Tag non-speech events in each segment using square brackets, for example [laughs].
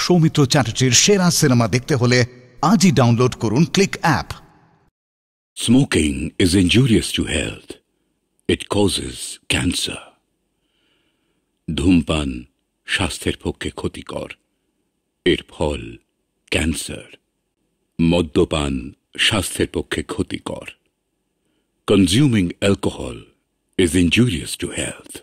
সৌমিত্র চ্যাটার্জির সেরা সিনেমা দেখতে হলে আজই ডাউনলোড করুন click app. Smoking is injurious to health. It causes cancer ধূমপান স্বাস্থ্যের পক্ষে ক্ষতিকর। এর ফল ক্যান্সার। মদ্যপান স্বাস্থ্যের পক্ষে ক্ষতিকর। Consuming alcohol is injurious to health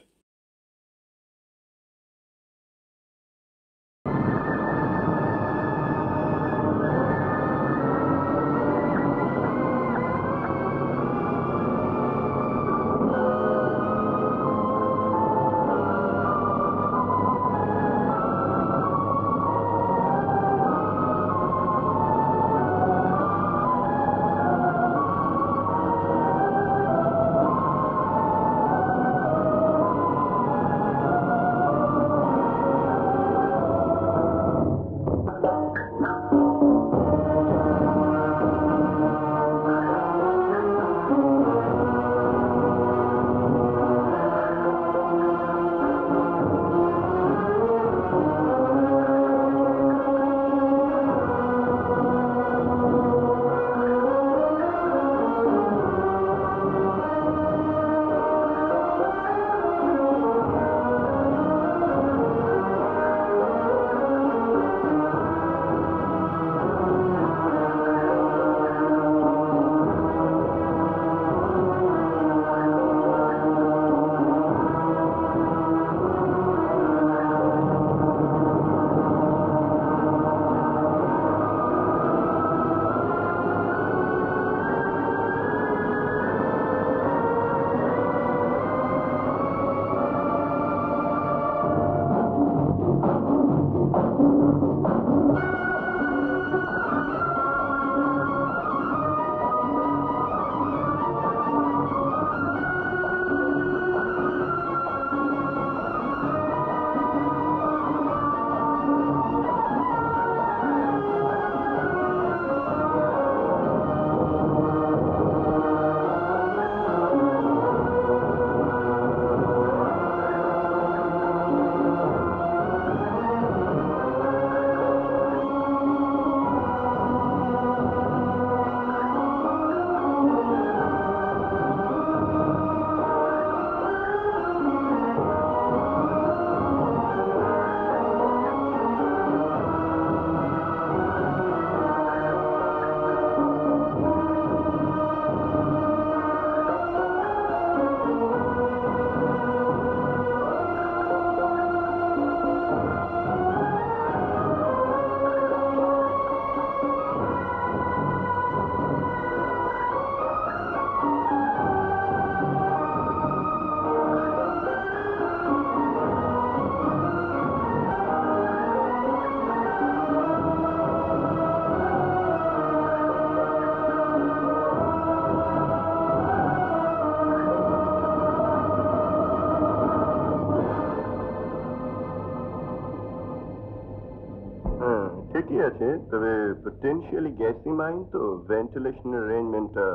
তবে পটেনশিয়ালি গ্যাসি মাইন তো ভেন্টিলেশন অ্যারেঞ্জমেন্টটা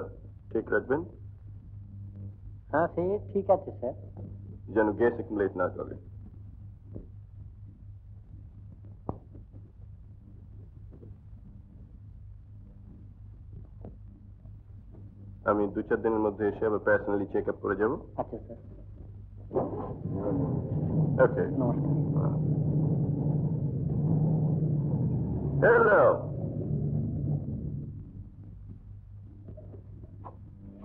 ঠিক রাখবেন হ্যাঁ সে ঠিক আছে স্যার যেন গ্যাস অ্যাকুমুলেট না করে আমি দু চার দিনের মধ্যে এসে আবার পার্সোনালি চেক আপ করে যাব আচ্ছা স্যার ওকে নমস্কার হ্যালো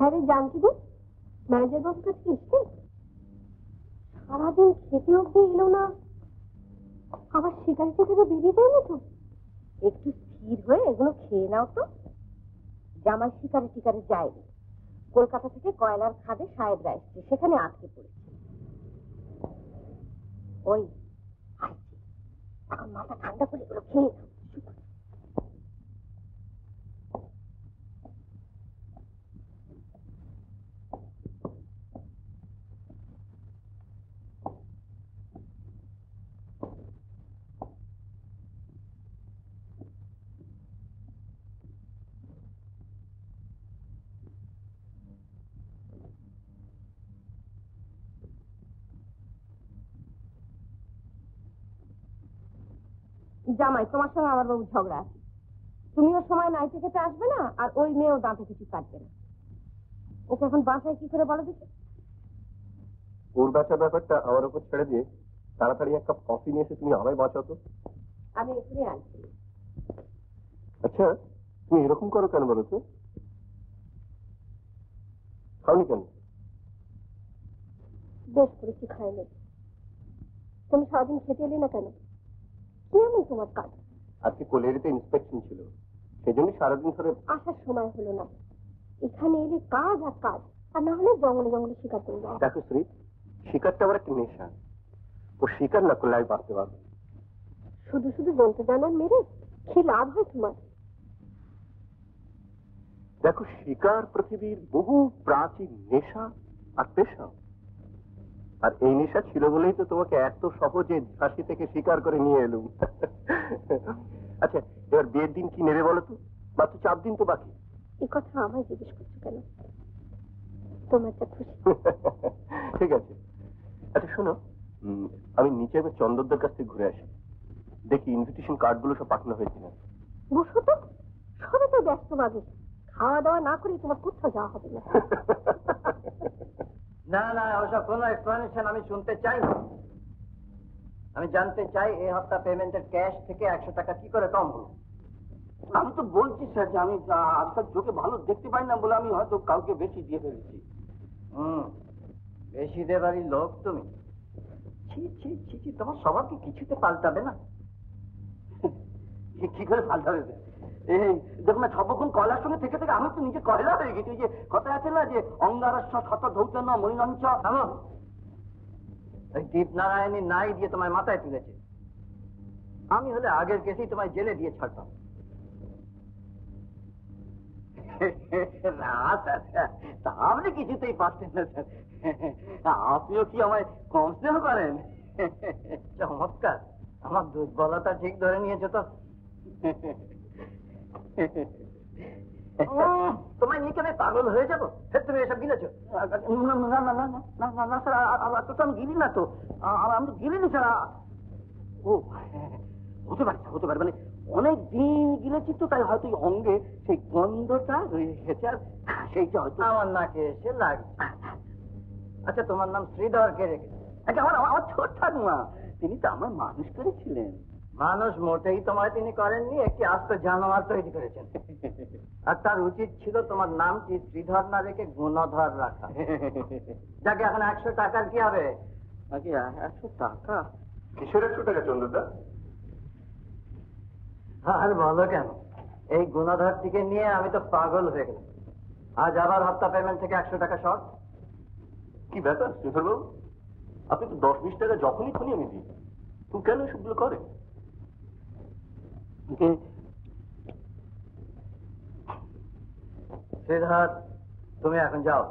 হ্যাঁ রে জানকিদি ম্যানেজার বাবুর কাছে এসছে? সারাদিন খেতে অব্দি এলো না। আবার শিকারি থেকে বেরিয়ে যায় না তো? একটু স্থির হয়ে এগুলো খেয়ে নাও তো। জামাই শিকারে টিকারে যায়নি। কলকাতা থেকে কয়লার খাদে সাহেবরা এসছে, সেখানে আটকে পড়েছে। ওই এখন মাথা ঠান্ডা করে এগুলো খেয়ে জামাই তোমার সঙ্গে আমার বাবু ঝগড়া আছে। তুমিও সময় নাইতে খেতে আসবে না আর ওই মেয়েও দাঁতে কিছু কাটবে না। ওকে এখন বাসায় কি করে বলো দেখি? ওর বাঁচার ব্যাপারটা আমার উপর ছেড়ে দিয়ে তাড়াতাড়ি এক কাপ কফি নিয়ে এসে তুমি আমায় বাঁচাও তো। আমি এখানে আনছি আচ্ছা তুমি এরকম করো কেন বলো তো? খাওনি কেন? বেশ করেছি খাইলে? তুমি সারাদিন খেতে এলে না কেন? কি তোমার কাজ? আজকে কোলেরিতে ইন্সপেকশন ছিল। সেই জন্য সারাদিন ধরে আসার সময় হলো না। এখানে এলে কাজ আর কাজ আর না হলে জঙ্গলে জঙ্গলে শিকার করে যাও দেখো শ্রী শিকারটা আমার একটা নেশা। ও শিকার না করলে আমি বাঁচতে পারব। শুধু শুধু জন্তু জানার মেরে কি লাভ হয় তোমার। দেখো শিকার পৃথিবীর বহু প্রাচীন নেশা আর পেশা। আর এই নেশা ছিল বলেই তো তোমাকে এত সহজে ঝাঁসি থেকে শিকার করে নিয়ে এলুম। আচ্ছা এবার বিয়ের দিন কি নেবে বলো তো? মাত্র চার দিন তো বাকি। এই কথা আমায় জিজ্ঞেস করছ কেন? তোমার যা খুশি। ঠিক আছে। আচ্ছা শোনো আমি নিচে একবার চন্দরদের কাছ থেকে ঘুরে আসি। দেখি ইনভিটেশন কার্ডগুলো সব পাঠানো হয়েছে না বসো তো। সবে তো ব্যস্ত ভাবে খাওয়া দাওয়া না করে তোমার কোথাও যাওয়া হবে না। [laughs] না না ওসব কোনো এক্সপ্লানেশন আমি শুনতে চাই না। আমি জানতে চাই এই হপ্তাহ পেমেন্টের ক্যাশ থেকে একশো টাকা কি করে কম হলো আমি তো বলছি স্যার যে আমি আজকাল চোখে ভালো দেখতে পাই না বলে আমি হয়তো কাউকে বেশি দিয়ে ফেলেছি। হুম বেশি দেবারই লোক তুমি। ছি ছি ছি ছি তোমার সবাইকে কিছুতে পাল্টাবে না? কি- করে পাল্টাবে? কয়লার সঙ্গে থেকে আমি তো নিজে কথা আছে না, যে নাই দিয়ে মাথায় তুলেছে। আমি হলে আগের কেসেই তোমায় জেলে দিয়ে ছাড়তাম। তা আপনি কিছুতেই পারতেন না, স্যার। আপনিও কি আমায় কম স্নেহ করেন? চমৎকার, আমার দুর্বলতা ঠিক ধরে নিয়েছো তো। তোমায় নিয়ে কেন পাগল হয়ে যাব? তুমি এসব গিলেছো? না আমার তো আমি গিলি না তো। আমি গিলিনি স্যার ও হতে পারে হতে পারে মানে অনেক দিন গিলেছি তো তাই হয়তো অঙ্গে সেই গন্ধটা রয়ে আর সেইটা হয়তো আমার নাকে এসে লাগে আচ্ছা তোমার নাম শ্রীধরকে রেখেছে? আচ্ছা আমার আমার ছোট ঠাকুমা তিনি তো আমার মানুষ করেছিলেন। মানুষ মোটেই তোমায় তিনি করেননি একটি আস্ত জানোয়ার তৈরি করেছেন। [laughs] আর তার উচিত ছিল তোমার নাম কি শ্রীধর না রেখে গুণধর রাখা। [laughs] যাকে এখন একশো টাকার কি হবে? একশো টাকা। কিসের একশো টাকা চন্দ্রদা? আর বলো কেন? এই গুণধরটিকে নিয়ে আমি তো পাগল হয়ে গেলাম। আজ আবার হপ্তা পেমেন্ট থেকে একশো টাকা শর্ট। কি ব্যাপার শ্রীধরবাবু? আপনি তো দশ বিশ টাকা যখনই খুনি আমি দিই। তুমি কেন এসবগুলো করে? শ্রীধর তুমি এখন যাও।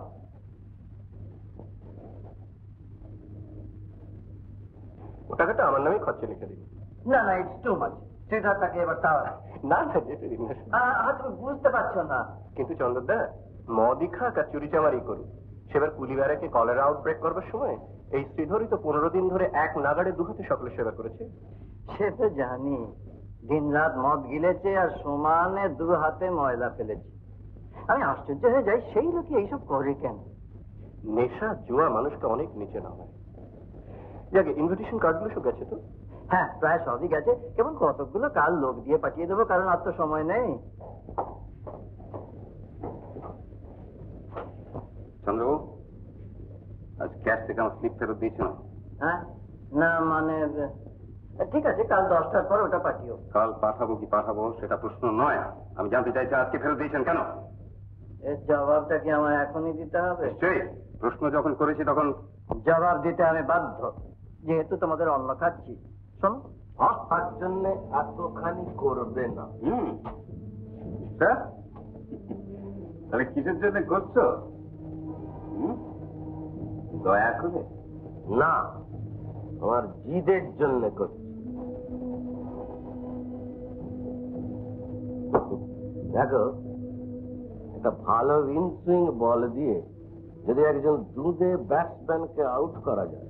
টাকাটা আমার নামে খরচা লিখে দিন না না ইটস টু মাচ শ্রীধর তাকে এবার তাও না না যেতে দিন না। তুমি বুঝতে পারছ না। কিন্তু চন্দ্রদা মদই খাক আর চুরি চামারি করুক সেবার কুলিবেড়াকে কলেরা আউটব্রেক করবার সময় এই শ্রীধরই তো পনেরো দিন ধরে এক নাগাড়ে দুহাতে সকলের সেবা করেছে। সে তো জানি। দিন রাত মদ গিলেছে আর সমানে দু হাতে ময়লা ফেলেছে। আমি আশ্চর্য হয়ে যাই সেই লোকে এইসব করে কেন? নেশা জুয়া মানুষকে অনেক নিচে নামায়। যাকে ইনভিটেশন কার্ডগুলো সব গেছে তো? হ্যাঁ প্রায় সবই গেছে। কেবল কতকগুলো কাল লোক দিয়ে পাঠিয়ে দেবো কারণ আর তো সময় নেই। চন্দ্রবাবু আজ ক্যাশ থেকে আমার স্লিপ ফেরত দিয়েছিলাম হ্যাঁ না মানে ঠিক আছে কাল দশটার পর ওটা পাঠিও। কাল পাঠাবো কি পাঠাবো সেটা প্রশ্ন নয়। আমি জানতে চাইছি আজকে ফেরত দিয়েছেন কেন? এর জবাবটা কি আমার এখনই দিতে হবে? নিশ্চয়ই। প্রশ্ন যখন করেছি তখন জবাব দিতে আমি বাধ্য যেহেতু তোমাদের অন্ন খাচ্ছি। শোনো। তার জন্য এতখানি করবে না। হুম। স্যার? তাহলে কিসের জন্য করছ? হুম? দয়া করে। না আমার জিদের জন্য করছি। দেখো, একটা ভালো ইনসুইং বল দিয়ে যদি একজন দুধে ব্যাটসম্যানকে আউট করা যায়,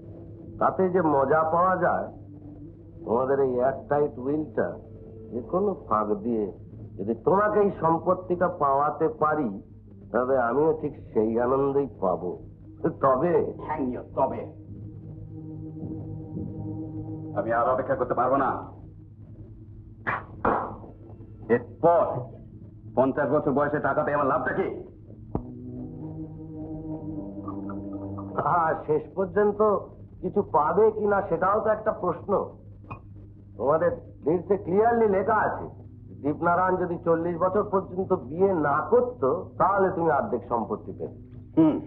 তাতে যে মজা পাওয়া যায়, তোমাদের এই এয়ারটাইট উইলটা যে কোনো ফাঁক দিয়ে যদি তোমাকে এই সম্পত্তিটা পাওয়াতে পারি, তবে আমিও ঠিক সেই আনন্দই পাবো। তবে তবে। আমি আর অপেক্ষা করতে পারব না। এরপর পঞ্চাশ বছর বয়সে টাকা পেয়ে আমার লাভটা কি? আর শেষ পর্যন্ত কিছু পাবে কিনা সেটাও তো একটা প্রশ্ন। তোমাদের লিস্টে ক্লিয়ারলি লেখা আছে। দীপনারায়ণ যদি চল্লিশ বছর পর্যন্ত বিয়ে না করতো তাহলে তুমি অর্ধেক সম্পত্তি পেতে। হুম।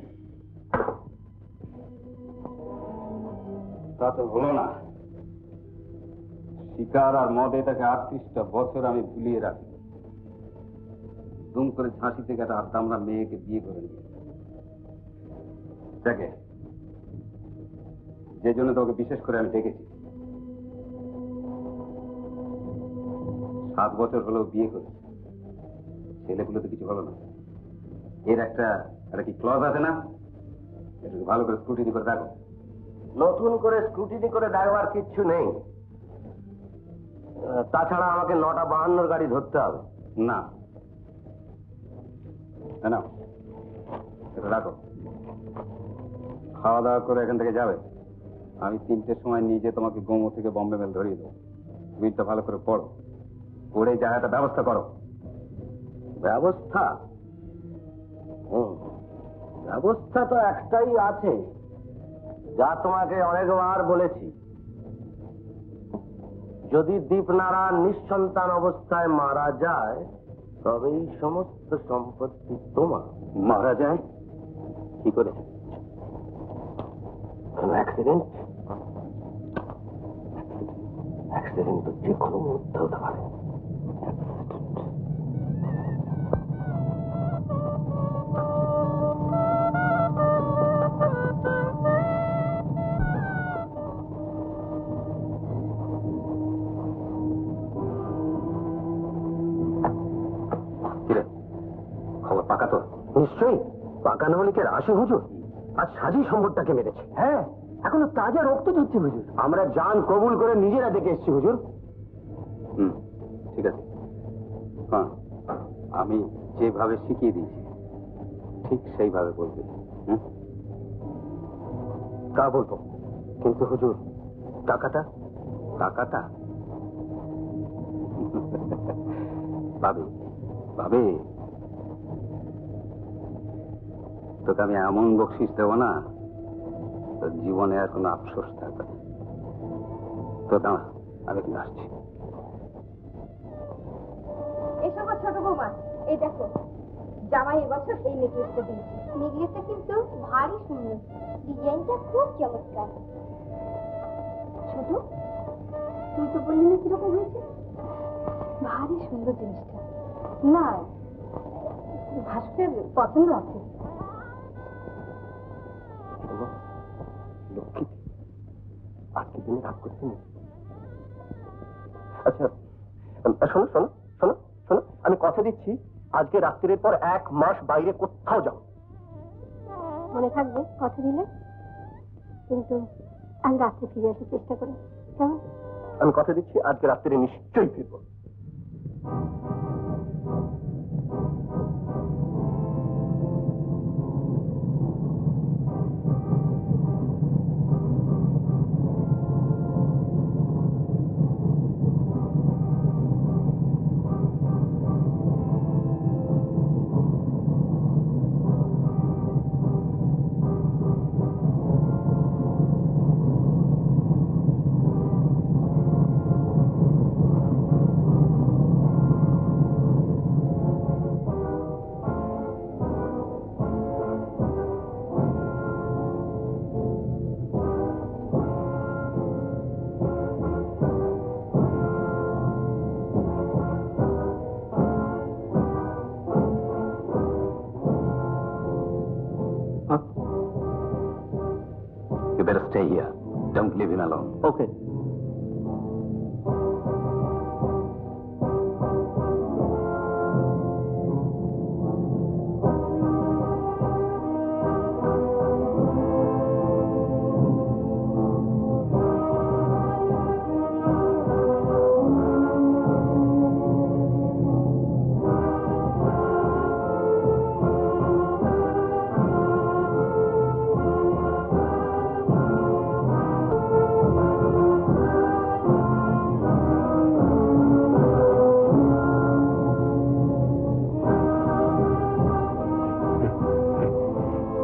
তা তো হলো না। শিকার আর মদে তাকে আটত্রিশটা বছর আমি ভুলিয়ে রাখি। দুম করে ঝাঁসি থেকে একটা আড্ডা আমরা মেয়েকে বিয়ে করে নিয়ে দেখে, যে জন্য তোকে বিশেষ করে আমি ডেকেছি। সাত বছর হলেও বিয়ে করেছে। ছেলেগুলো তো কিছু হলো না। এর একটা একটা কি ক্লজ আছে না? এটাকে ভালো করে স্ক্রুটিনি করে দেখো। নতুন করে স্ক্রুটিনি করে দেখবার কিচ্ছু নেই। তাছাড়া আমাকে নটা বাহান্নর গাড়ি ধরতে হবে। না। না রাখো। খাওয়া দাওয়া করে এখান থেকে যাবে। আমি তিনটের সময় নিজে তোমাকে গোমো থেকে বম্বে মেল ধরিয়ে দেবো। বিলটা ভালো করে পড়ো। পড়ে যা একটা ব্যবস্থা করো। ব্যবস্থা? ব্যবস্থা তো একটাই আছে। যা তোমাকে অনেকবার বলেছি। যদি দীপনারায়ণ নিঃসন্তান অবস্থায় মারা যায়, তবে এই সমস্ত সম্পত্তি তোমার। মারা যায়? কি করে? অ্যাক্সিডেন্ট অ্যাক্সিডেন্ট তো যে কোনো মুহূর্তে হতে পারে। পাকা তো নিশ্চয়ই। পাকা না হলে কি আসে হুজুর। আর সাজি সম্পদটাকে মেরেছে। হ্যাঁ। এখনও তাজা রক্ত ঝরছে হুজুর। আমরা জান কবুল করে নিজেরা দেখে এসেছি হুজুর। হুম ঠিক আছে। হ্যাঁ আমি যেভাবে শিখিয়ে দিয়েছি ঠিক সেইভাবে বলবে। তা বলব। কিন্তু হুজুর টাকাটা? টাকাটা? পাবে পাবে তোকে আমি এমন বকশিস দেবো না, তোর জীবনে আর কোনো আফসোস থাকবে। তো দাঁড়া আমি কিন্তু আসছি। ভারী সুন্দর, ডিজাইনটা খুব চমৎকার। তুই তো কীরকম ভারী সুন্দর জিনিসটা। না ভাস্কর পছন্দ আছে। লক্ষ্মী আজকে দিনে রাগ করছি আচ্ছা শোনো শোনো শোনো শোনো আমি কথা দিচ্ছি আজকে রাত্রির পর এক মাস বাইরে কোথাও যাও। মনে থাকবে কথা দিলে? কিন্তু আমি রাত্রে ফিরে আসার চেষ্টা করি কেমন? আমি কথা দিচ্ছি আজকে রাত্রে নিশ্চয়ই ফিরবো।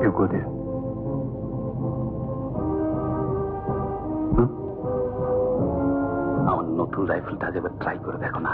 ইউ গো দেয়ার আমার নতুন রাইফেলটা এবার ট্রাই করে দেখো না।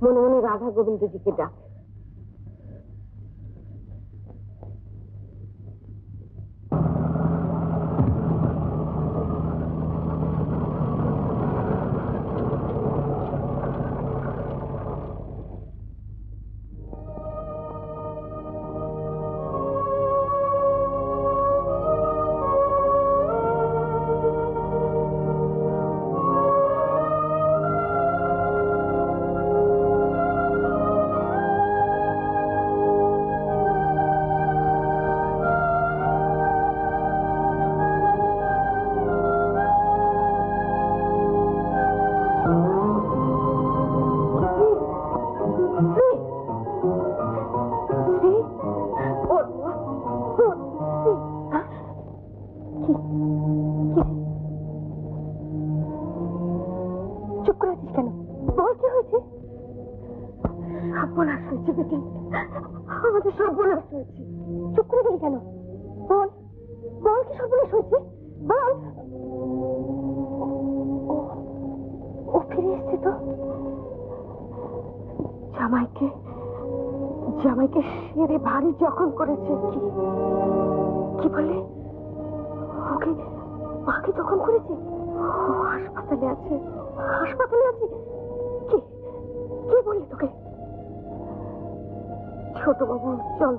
মনে মনে রাধা গোবিন্দজিকে ডাক।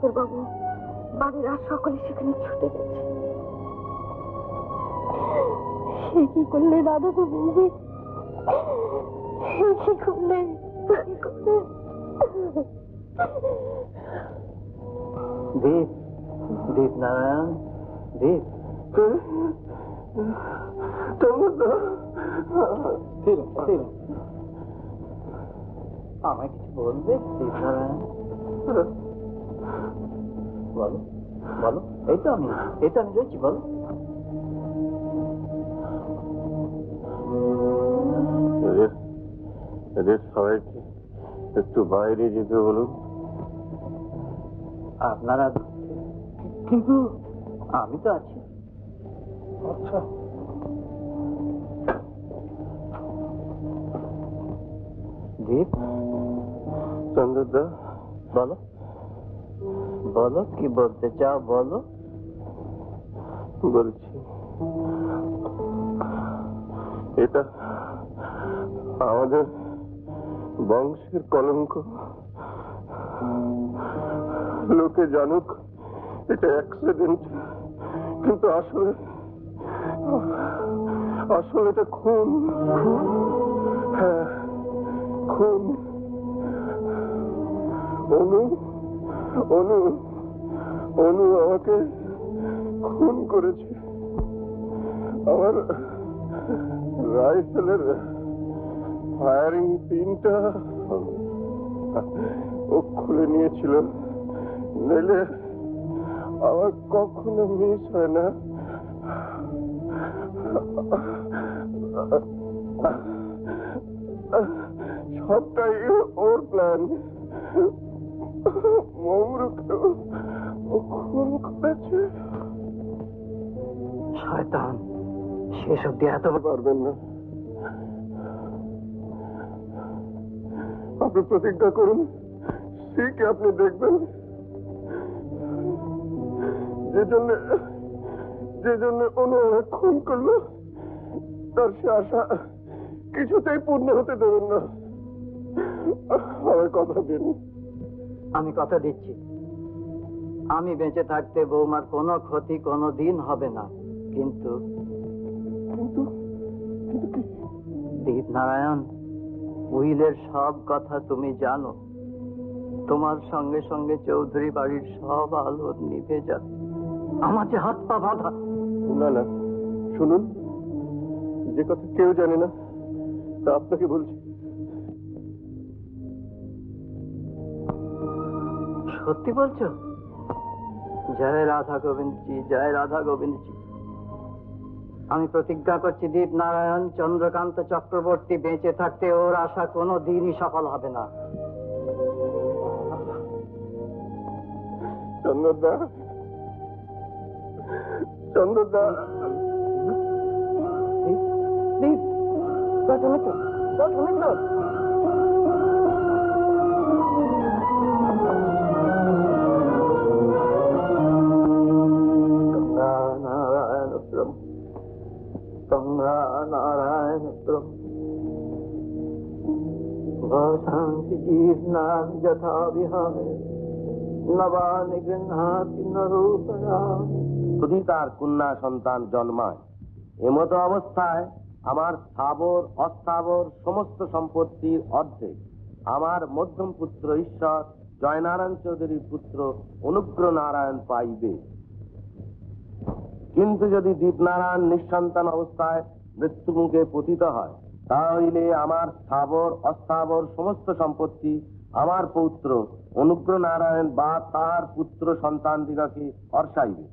বাবু বাবু বাড়ির আর সকলে সেখানে ছুটে গেছে। সে কি করলে দাদা গোবিন্দি কি করলে? নারায়ণ। আমায় কিছু বলবে দীপ নারায়ণ? বলো বলো এই তো আমি এই তো আমি রয়েছি বলো। এদের এদের সবাইকে একটু বাইরে যেতে বলুন। আপনারা কিন্তু আমি তো আছি। আচ্ছা। দীপ? চন্দ্রদা বলো। বলো, কি বলতে চাও বলো? বলছি, এটা আমাদের বংশের কলঙ্ক। লোকে জানুক, এটা অ্যাক্সিডেন্ট কিন্তু আসলে আসলে এটা খুন। হ্যাঁ খুন। অনু অনু অনু আমাকে খুন করেছে। আমার রাইফেলের ফায়ারিং পিনটা ও খুলে নিয়েছিল। নইলে আমার কখনো মিস হয় না। সবটাই ওর প্ল্যান মমরুকে খুন করেছে। শয়তান শেষ অব্দি এত পারবেন না। আপনি প্রতিজ্ঞা করুন স্ত্রীকে আপনি দেখবেন? যে জন্য যে জন্য অনু আমায় খুন করল তার সে আশা কিছুতেই পূর্ণ হতে দেবেন না। আমার কথা দিন। আমি কথা দিচ্ছি। আমি বেঁচে থাকতে বৌমার কোনো ক্ষতি কোনো দিন হবে না কিন্তু দীপ নারায়ণ উইলের সব কথা তুমি জানো। তোমার সঙ্গে সঙ্গে চৌধুরী বাড়ির সব আলো নিভে যাবে। আমার যে হাত পা বাঁধা। না না শুনুন যে কথা কেউ জানে না তা আপনাকে বলছি। সত্যি বলছো জয় রাধা গোবিন্দজি জয় রাধা গোবিন্দজি আমি প্রতিজ্ঞা করছি দীপ নারায়ণ চন্দ্রকান্ত চক্রবর্তী বেঁচে থাকতে ওর আশা কোনো দিনই সফল হবে না চন্দ্রদা চন্দ্রদা দীপ দীপ তুমি তো তুমি নরূপরাম তার কন্যা সন্তান জন্মায় এমতো অবস্থায় আমার স্থাবর অস্থাবর সমস্ত সম্পত্তির অর্ধেক আমার মধ্যম পুত্র ঈশ্বর জয়নারায়ণ চৌধুরীর পুত্র অনুগ্র নারায়ণ পাইবে কিন্তু যদি দীপনারায়ণ নিঃসন্তান অবস্থায় মৃত্যুমুখে পতিত হয়, তাহলে আমার স্থাবর, অস্থাবর সমস্ত সম্পত্তি, আমার পৌত্র অনুগ্র নারায়ণ বা তার পুত্র সন্তান দিগকে অর্শাইবে।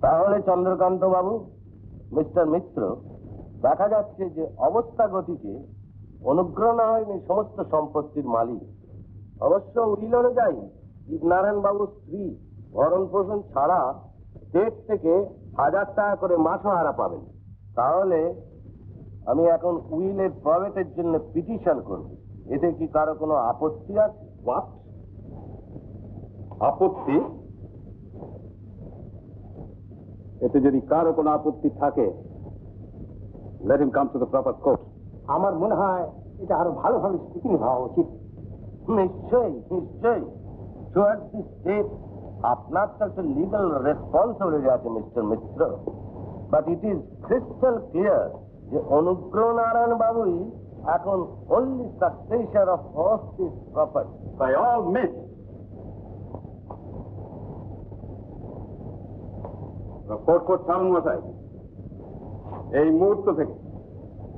তাহলে চন্দ্রকান্ত বাবু, মিস্টার মিত্র, দেখা যাচ্ছে যে অবস্থা গতিকে অনুগ্রহ না হয়নি সমস্ত সম্পত্তির মালিক। অবশ্য উইল অনুযায়ী দীপনারায়ণ বাবুর স্ত্রী ভরণ পোষণ ছাড়া স্টেট থেকে হাজার টাকা করে মাসহারা পাবেন। তাহলে আমি এখন উইলের প্রবেটের জন্য পিটিশন করব। এতে কি কারও কোনো আপত্তি আছে? হোয়াট আপত্তি? এতে যদি কারও কোনো আপত্তি থাকে let him come to the proper court আমার মনে হয় এটা আরও ভালোভাবে স্পিকিং হওয়া উচিত। নিশ্চয়ই নিশ্চয়ই। টুয়ার্ড দি স্টেট আপনার তো একটা লিগাল রেসপন্সিবিলিটি আছে mister Mitra. But it is crystal clear যে অনুগ্রহ নারায়ণ বাবুই এখন only succession of of this property by all miss court court ছাড়ুন মশাই এই মুহূর্ত থেকে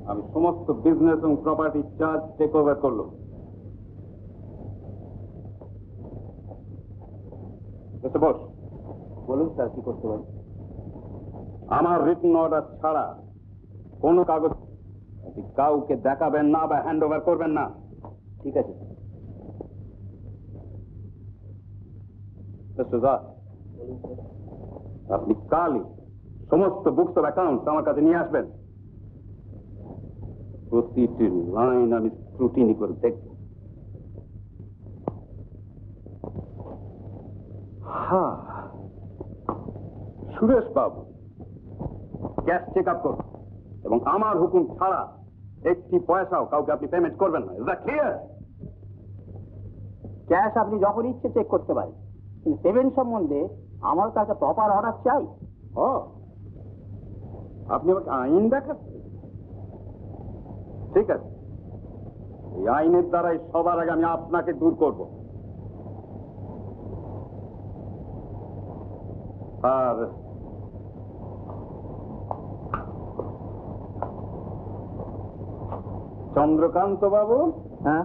আমি সমস্ত বিজনেস এবং প্রপার্টি চার্জ টেক ওভার করলাম। মিস্টার বোস বলুন স্যার কি করতে পারি? আমার রিটার্ন অর্ডার ছাড়া কোনো কাগজ আপনি কাউকে দেখাবেন না বা হ্যান্ড ওভার করবেন না। ঠিক আছে। আপনি কালই সমস্ত বুকস অফ অ্যাকাউন্ট আমার কাছে নিয়ে আসবেন। প্রতিটি লাইন আমি স্ক্রুটিনি করে দেখব। হ্যাঁ। সুরেশ বাবু ক্যাশ চেক আপ করুন এবং আমার হুকুম ছাড়া একটি পয়সাও কাউকে আপনি পেমেন্ট করবেন না। ইজ ক্লিয়ার ক্যাশ আপনি যখন ইচ্ছে চেক করতে পারেন কিন্তু পেমেন্ট সম্বন্ধে আমার কাছে প্রপার অর্ডার চাই। ও আপনি আমাকে আইন দেখাচ্ছেন ঠিক আছে। এই আইনের দ্বারাই সবার আগে আমি আপনাকে দূর করব। আর চন্দ্রকান্ত বাবু? হ্যাঁ?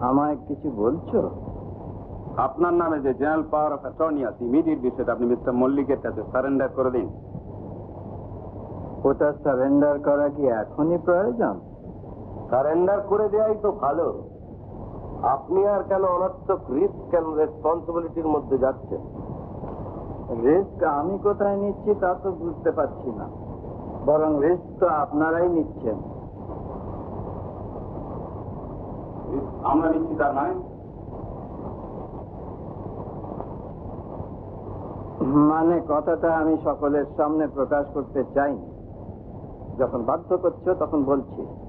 আমায় কিছু বলছো? আপনার নামে যে জেনারেল পাওয়ার অফ অ্যাটর্নি আছে ইমিডিয়েট বিষয়টা আপনি মিস্টার মল্লিকের কাছে সারেন্ডার করে দিন। ওটা সারেন্ডার করা কি এখনই প্রয়োজন? সারেন্ডার করে দেওয়াই তো ভালো। আপনি আর কেন অনর্থক রিস্ক কেন রেসপন্সিবিলিটির মধ্যে যাচ্ছেন? রিস্ক আমি কোথায় নিচ্ছি তা তো বুঝতে পারছি না। বরং রিস্ক তো আপনারাই নিচ্ছেন। আমরা নিচ্ছি তার মানে মানে কথাটা আমি সকলের সামনে প্রকাশ করতে চাইনি। যখন বাধ্য করছ তখন বলছি।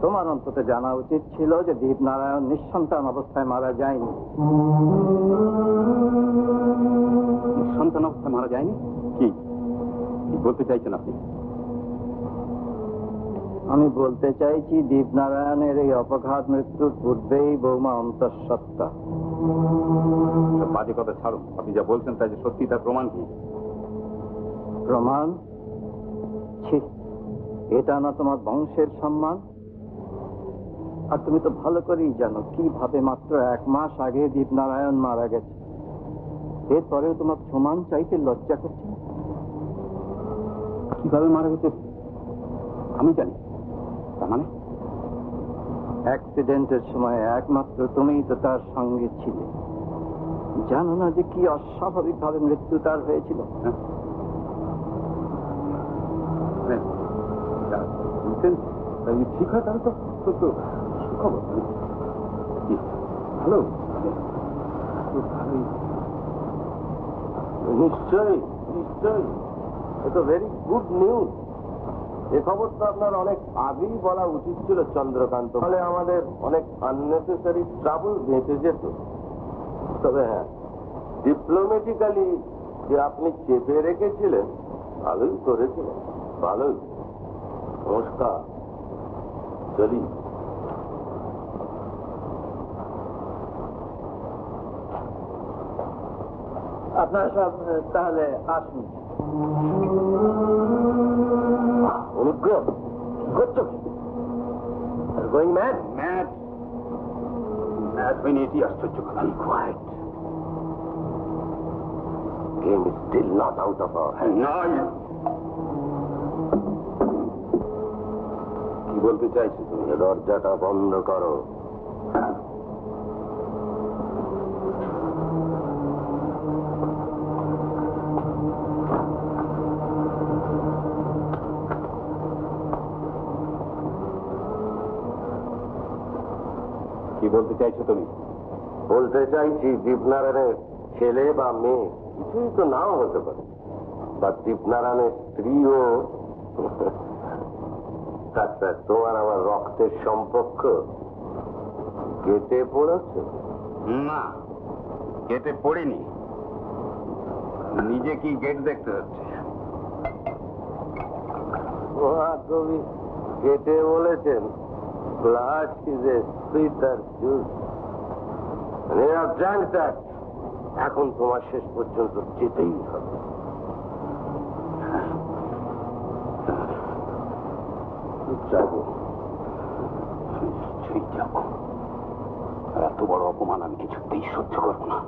তোমার অন্তত জানা উচিত ছিল যে দীপনারায়ণ নিঃসন্তান অবস্থায় মারা যায়নি। সন্তান অবস্থায় মারা যায়নি? কি? বলতে চাইছেন আপনি? আমি বলতে চাইছি দীপনারায়ণের এই অপঘাত মৃত্যুর পূর্বেই বৌমা অন্তঃসত্ত্বা। বাজে কথা ছাড়ুন। আপনি যা বলছেন তাই যে সত্যি তার প্রমাণ কি? প্রমাণ? ছি এটা না তোমার বংশের সম্মান? আর তুমি তো ভালো করেই জানো কীভাবে মাত্র এক মাস আগে দীপনারায়ণ মারা গেছে। এরপরেও তোমার প্রমাণ চাইতে লজ্জা করছে কীভাবে মারা গেছে আমি জানি। তার মানে? অ্যাক্সিডেন্টের সময় একমাত্র তুমিই তো তার সঙ্গে ছিলে। জানো না যে কি অস্বাভাবিক ভাবে মৃত্যু তার হয়েছিল? হ্যাঁ? তা ঠিক হয় তাহলে তো তো সুখবর? ভালো নিশ্চয়ই নিশ্চয়ই। এ ভেরি গুড নিউজ এ খবর তো আপনার অনেক আগেই বলা উচিত ছিল চন্দ্রকান্ত। ফলে আমাদের অনেক আননেসেসারি ট্রাবল বেঁচে যেত। তবে হ্যাঁ ডিপ্লোমেটিক্যালি যে আপনি চেপে রেখেছিলেন, ভালোই করেছিলেন, ভালোই। নমস্কার। চলি আপনারা সব আহ, তাহলে আসুন। অনুগ্রহ কি করছ গোয়িং ম্যান ম্যাচ ম্যাচ হয়নি এটি আশ্চর্য কথা Be quiet. Game is still not out of our hands. নয় কি বলতে চাইছো তুমি দরজাটা বন্ধ করো। কি বলতে চাইছো তুমি? বলতে চাইছি দীপনারায়ণের ছেলে বা মেয়ে, কিছুই তো নাও হতে পারে। বা দীপনারায়ণের স্ত্রীও। ডাক্তার তোমার আমার রক্তের সম্পর্ক? কেটে পড়েছে? না গেটে পড়িনি। নিজে কি গেট দেখতে হচ্ছে? মহাকবি কেটে বলেছেন blood is a sweeter juice এখন তোমার শেষ পর্যন্ত যেতেই হবে। এত বড় অপমান আমি কিছুতেই সহ্য করব না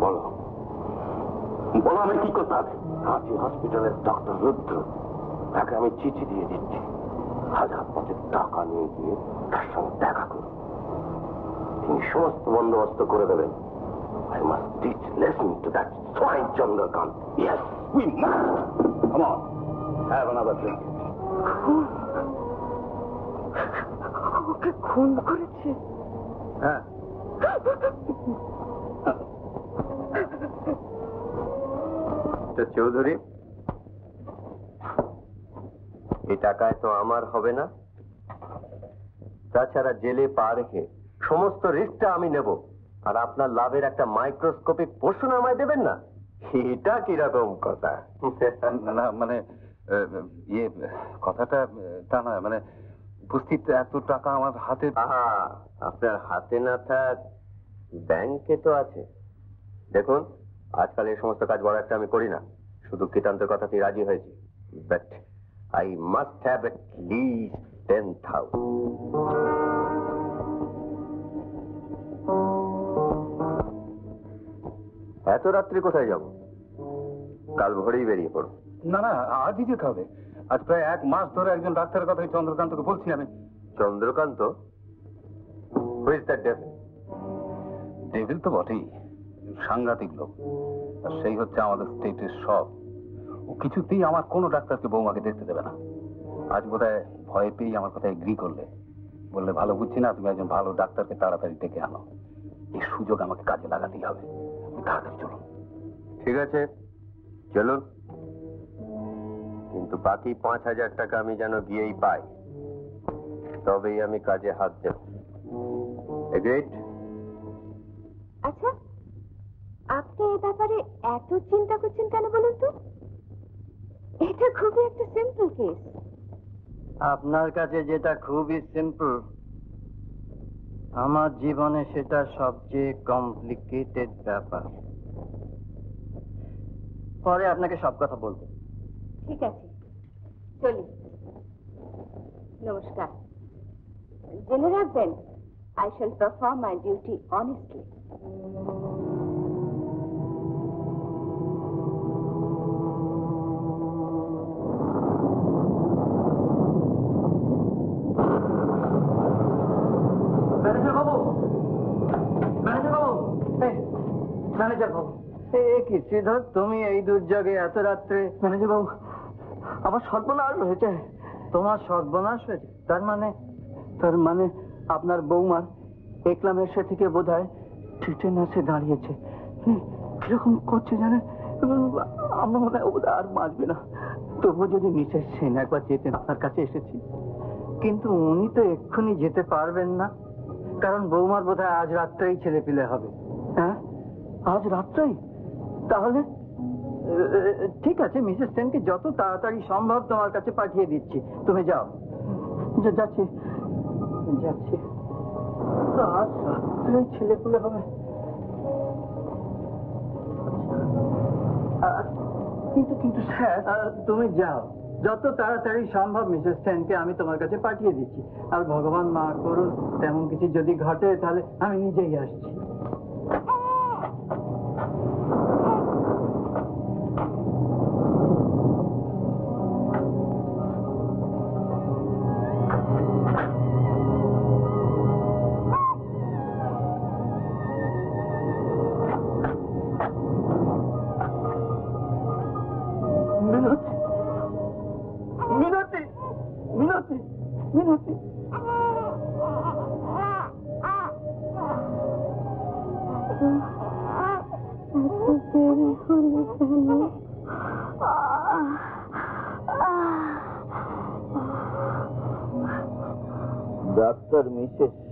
বলো বলো আমি কি করতে হবে হাতি হসপিটালের ডক্টর রুদ্র তাকে আমি চিঠি দিয়ে দিচ্ছি হাজার টাকা নিয়ে গিয়ে তার সঙ্গে দেখা করুন তিনি সমস্ত বন্দোবস্ত করে দেবেন to that swine Chandrakanta yes We must. Come on. Have another drink. ওকে খুন করেছে? হ্যাঁ। চৌধুরী এই টাকায় তো আমার হবে না। তাছাড়া জেলে পা রেখে সমস্ত রিস্কটা আমি নেব। আর আপনার লাভের একটা মাইক্রোস্কোপিক পোর্শন আমায় দেবেন না? এটা কীরকম কথা? না মানে ইয়ে কথাটা তা নয় মানে উপস্থিত এত টাকা আমার হাতে আপনার হাতে না থাক ব্যাংকে তো আছে। দেখুন আজকাল এই সমস্ত কাজ বড় একটা আমি করি না। শুধু কীটান্তের কথাতেই রাজি হয়েছি। But I must have at least 10,000. এত রাত্রি কোথায় যাব? কাল ভোরেই বেরিয়ে পড়ো না না আজই যেতে হবে? আজ প্রায় এক মাস ধরে একজন ডাক্তারের কথা চন্দ্রকান্তকে বলছি আমি। চন্দ্রকান্ত? ডেভিল তো বটেই সাংঘাতিক লোক। আর সেই হচ্ছে আমাদের স্টেটের সব। ও কিছুতেই আমার কোনো ডাক্তারকে বৌমাকে দেখতে দেবে না। আজ বোধহয় ভয় পেয়েই আমার কথা এগ্রি করলে। বললে ভালো বুঝছি না তুমি একজন ভালো ডাক্তারকে তাড়াতাড়ি ডেকে আনো। এই সুযোগ আমাকে কাজে লাগাতেই হবে। তাড়াতাড়ি চলুন। ঠিক আছে চলুন। কিন্তু বাকি পাঁচ হাজার টাকা আমি যেন গিয়েই পাই তবেই আমি কাজে হাত দেব। এগ্রিড আচ্ছা আপনি এ ব্যাপারে এত চিন্তা করছেন কেন বলুন তো? এটা খুবই একটা সিম্পল কেস আপনার কাছে যেটা খুবই সিম্পল আমার জীবনে সেটা সবচেয়ে কমপ্লিকেটেড ব্যাপার। পরে আপনাকে সব কথা বলব। ঠিক আছে চলি নমস্কার। জেনে রাখবেন I shall perform my duty honestly manager Babu manager বাবু। ম্যানেজার এ কি শ্রীধর তুমি এই দুর্যোগে এত রাত্রে ম্যানেজার বাবু আমার সর্বনাশ হয়েছে। তোমার সর্বনাশ হয়েছে। তার মানে তার মানে আপনার বৌমার একলামের সে থেকে বোধ হয় টিটেনাসে দাঁড়িয়েছে। কীরকম করছে জানে? আমার মনে হয় আর বাঁচবে না। তবু যদি মিসেস সেন একবার যেতেন, আপনার কাছে এসেছি। কিন্তু উনি তো এক্ষুনি যেতে পারবেন না। কারণ বৌমার বোধহয় আজ রাত্রেই ছেলে পিলে হবে। হ্যাঁ? আজ রাত্রেই? তাহলে ঠিক আছে মিসেস সেনকে যত তাড়াতাড়ি সম্ভব তোমার কাছে পাঠিয়ে দিচ্ছি। তুমি যাও। যাচ্ছি। যাচ্ছি। আজ রাত্রেই ছেলে হবে। আচ্ছা। কিন্তু কিন্তু স্যার। তুমি যাও। যত তাড়াতাড়ি সম্ভব মিসেস সেনকে আমি তোমার কাছে পাঠিয়ে দিচ্ছি। আর ভগবান মা করুন তেমন কিছু যদি ঘটে তাহলে আমি নিজেই আসছি।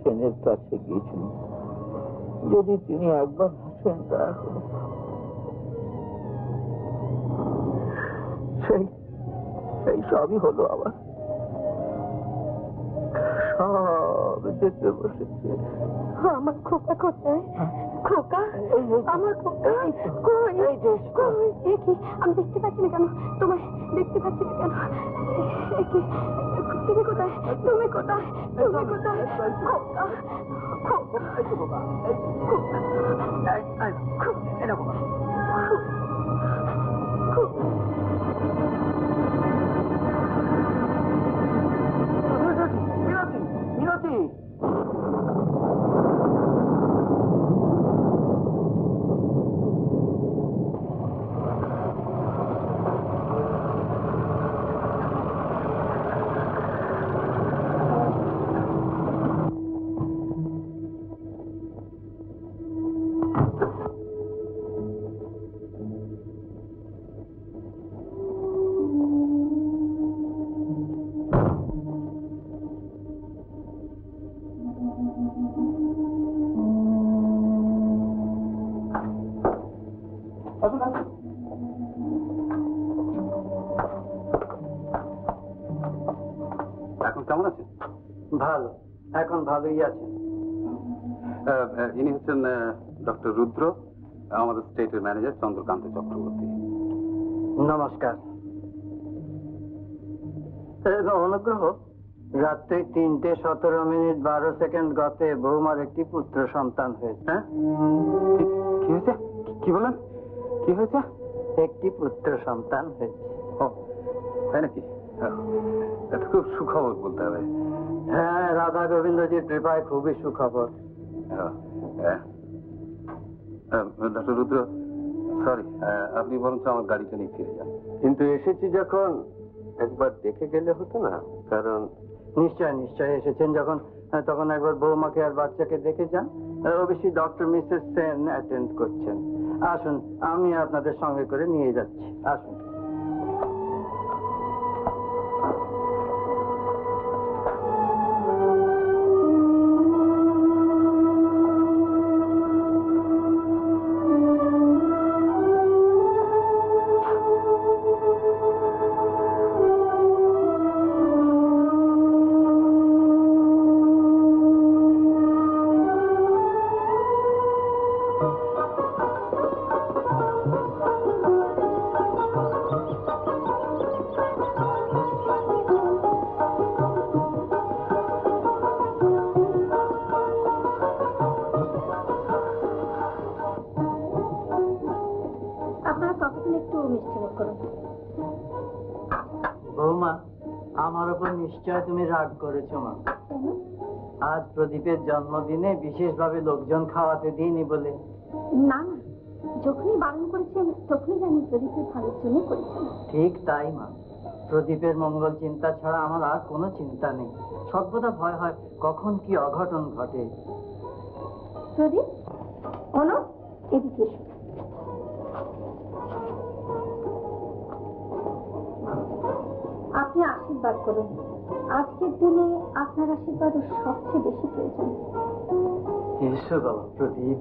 সেনের কাছে গিয়েছিল যদি তিনি একবার আসেন সেই সবই হলো আবার সব যেতে বসেছে। আমার খোকা কোথায় খোকা আমার খোকা কই কই এ কি আমি দেখতে পাচ্ছি না কেন তোমায় দেখতে পাচ্ছি না কেন এ কি তুমি কোথায় তুমি কোথায় তুমি কোথায় খোকা খোকা মিনতি এখন কেমন আছেন? ভালো। এখন ভালোই আছে। আহ, আহ, ইনি হচ্ছেন ডক্টর রুদ্র আমাদের স্টেটের ম্যানেজার চন্দ্রকান্ত চক্রবর্তী। নমস্কার। অনুগ্রহ। রাত্রি তিনটে সতেরো মিনিট বারো সেকেন্ড গতে বৌমার একটি পুত্র সন্তান হয়েছে। হ্যাঁ? কি- হয়েছে? কি- বলেন? কি হয়েছে? একটি পুত্র সন্তান হয়েছে। তাই নাকি? হ্যাঁ, এটা খুব সুখবর বলতে হবে। হ্যাঁ রাধা গোবিন্দজির কৃপায় খুবই সুখবর। হ্যাঁ, ডক্টর রুদ্র সরি আপনি বরঞ্চ আমার গাড়িতে নিয়ে ফিরে যান। কিন্তু এসেছি যখন একবার দেখে গেলে হতো না, কারণ নিশ্চয় নিশ্চয় এসেছেন যখন তখন একবার বৌমাকে আর বাচ্চাকে দেখে যান। অবশ্যই ডক্টর মিসেস সেন অ্যাটেন্ড করছেন। আসুন, আমি আপনাদের সঙ্গে করে নিয়ে যাচ্ছি। আসুন। প্রদীপের জন্মদিনে বিশেষভাবে লোকজন খাওয়াতে দিইনি বলে। না না যখনই বারণ করেছেন তখনই জানি প্রদীপের ভালোর জন্য করেছেন। ঠিক তাই মা। প্রদীপের মঙ্গল চিন্তা ছাড়া আমার আর কোনো চিন্তা নেই। সর্বদা ভয় হয় কখন কি অঘটন ঘটে। প্রদীপ অনু এদিকে আপনি আশীর্বাদ করুন। আজকের দিনে আপনার আশীর্বাদ সবচেয়ে বেশি প্রয়োজন। এসো বাবা প্রদীপ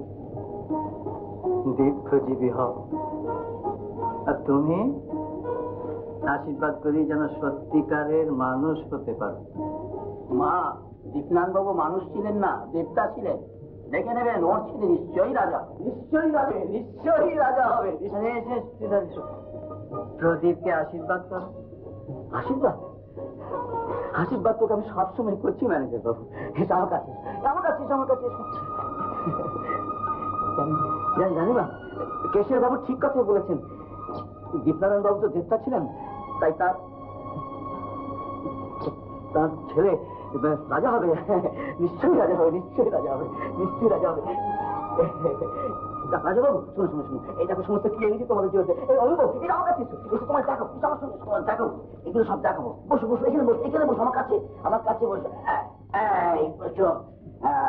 দীর্ঘজীবী হও। আর তুমি আশীর্বাদ করি যেন সত্যিকারের মানুষ হতে পারো। মা দীপনাথ বাবু মানুষ ছিলেন না দেবতা ছিলেন। দেখে নেবেন ওর ছেলে নিশ্চয়ই রাজা। নিশ্চয়ই রাজা নিশ্চয়ই রাজা হবে। প্রদীপকে আশীর্বাদ করো। আশীর্বাদ? আশীর্বাদ তোকে আমি সবসময় করছি ম্যানেজার বাবু। এটা আমার কাছে আমার কাছে আমার কাছে জানি- না কেশর বাবু ঠিক কথা বলেছেন। দীপনারায়ণ বাবু তো দেবতা ছিলেন, তাই তার তার ছেলে, রাজা হবে। নিশ্চয়ই রাজা হবে, নিশ্চয়ই রাজা হবে, নিশ্চয়ই রাজা হবে। শোনো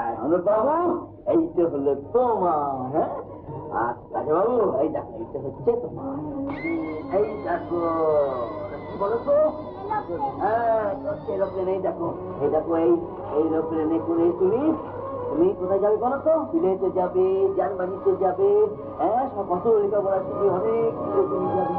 এই দেখো এই দেখো দেখো হ্যাঁ? আর দেখো, এই দেখো হ্যাঁ দেখো, এই দেখো, এই এরোপ্লেনে করে তুমি তুমি কোথায় যাবে বলো তো? বিলেতে যাবে জার্মানিতে যাবে। হ্যাঁ সব কত লেখাপড়া শিখে দূরে তুমি যাবে?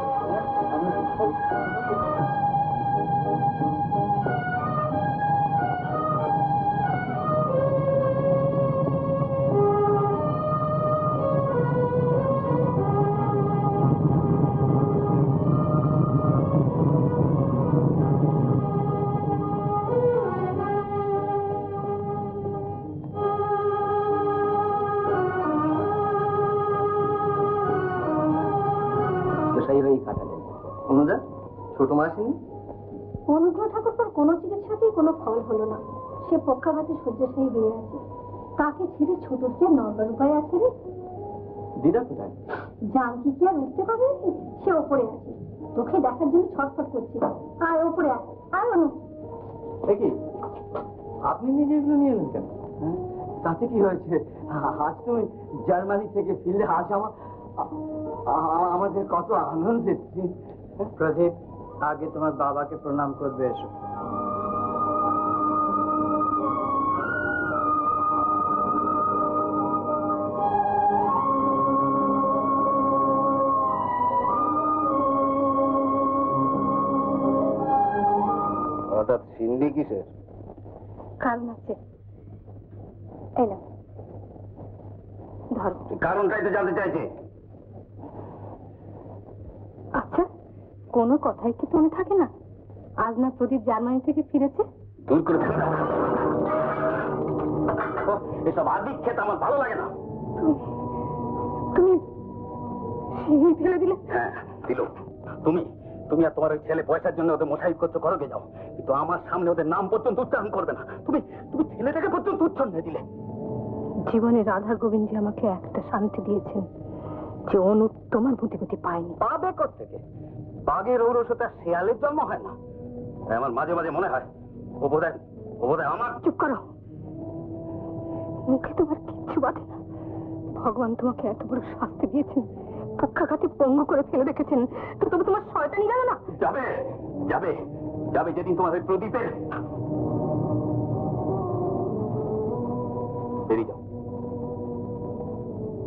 ছোট অনুগ্রহ ঠাকুরপর কোনো চিকিৎসাতেই কোনো ফল হলো না। সে পক্ষাঘাতে শয্যাশায়ী বেড়ে আছে। তাকে ছেড়ে ছোট কি উপায় আছে রে? দিদা কোথায়? জানকি কি আর উঠতে পারবে সে ওপরে আছে। তোকে দেখার জন্য ছটফট করছে। আয় ওপরে আয়। আয় অনু। দেখি আপনি নিজে এগুলো নিয়ে এলেন কেন? হ্যাঁ? তাতে কি হয়েছে? আজ তুমি জার্মানি থেকে ফিরলে আজ আমার আমাদের কত আনন্দের প্রদীপ আগে তোমার বাবাকে প্রণাম করবে এসো। হঠাৎ সিন্ডি কিসের? কারণ আছে। কারণটাই তো জানতে চাইছে। আচ্ছা। কোনো কথাই কি মনে থাকে না? আজ না প্রদীপ জার্মানি থেকে ফিরেছে? দূর করে এসব আদিক খেতে আমার ভালো লাগে না। তুমি সেই ফেলে দিলে? হ্যাঁ দিল। তুমি তুমি আর তোমার ওই ছেলে পয়সার জন্য ওদের করছ যাও। কিন্তু আমার সামনে ওদের নাম পর্যন্ত উচ্চারণ করবে না। তুমি তুমি ছেলেটাকে পর্যন্ত উচ্চারণ দিলে। জীবনে রাধা গোবিন্দ আমাকে একটা শান্তি দিয়েছেন যে অনু তোমার বুদ্ধিগতি পায়নি। পাবে থেকে বাঘের ঔরসতা শেয়ালের জন্ম হয় না। আমার মাঝে মাঝে মনে হয় ও ও আমার চুপ করো। মুখে তোমার কিচ্ছু বাঁধে না। ভগবান তোমাকে এত বড় শাস্তি দিয়েছেন পঙ্গু করে ফেলে রেখেছেন। তো তোমার শয়তানি না? যাবে যাবে যাবে যেদিন তোমার ওই প্রদীপের বেরিয়ে যাও।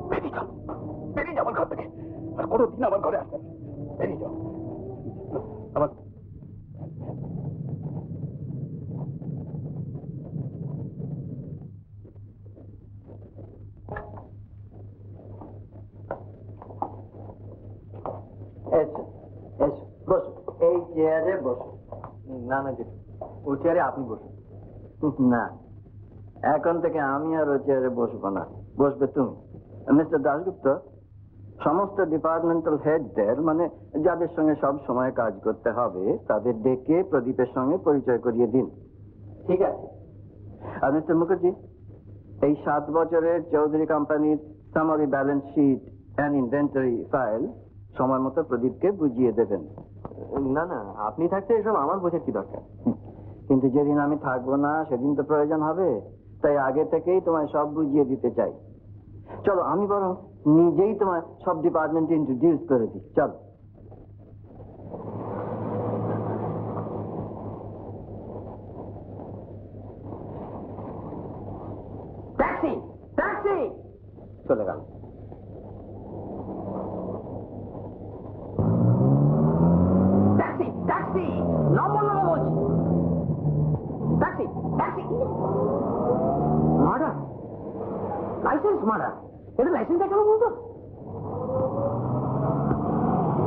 বেরিয়ে যাও। বেরিয়ে যাও আমার ঘর থেকে। আর কোনোদিন আমার ঘরে আসবে না। বেরিয়ে যাও। এসো এই চেয়ারে বসো। না না ও চেয়ারে আপনি বসুন। না। এখন থেকে আমি আর ও চেয়ারে বসবো না। বসবে তুমি। মিস্টার দাসগুপ্ত সমস্ত ডিপার্টমেন্টাল হেডদের মানে যাদের সঙ্গে সব সময় কাজ করতে হবে তাদের ডেকে প্রদীপের সঙ্গে পরিচয় করিয়ে দিন। ঠিক আছে? আর মিস্টার মুখার্জি এই সাত বছরের চৌধুরী কোম্পানির summary balance sheet and inventory file সময় মতো প্রদীপকে বুঝিয়ে দেবেন। না না আপনি থাকতে এসব আমার বোঝার কি দরকার? কিন্তু যেদিন আমি থাকব না সেদিন তো প্রয়োজন হবে তাই আগে থেকেই তোমায় সব বুঝিয়ে দিতে চাই। চলো আমি বরং নিজেই তোমার সব ডিপার্টমেন্টে ইন্ট্রোডিউস করে দিই চলো। ট্যাক্সি চলে গেল। মার্ডার? Licence murder? এটা লাইসেন্স দেখানো বলতো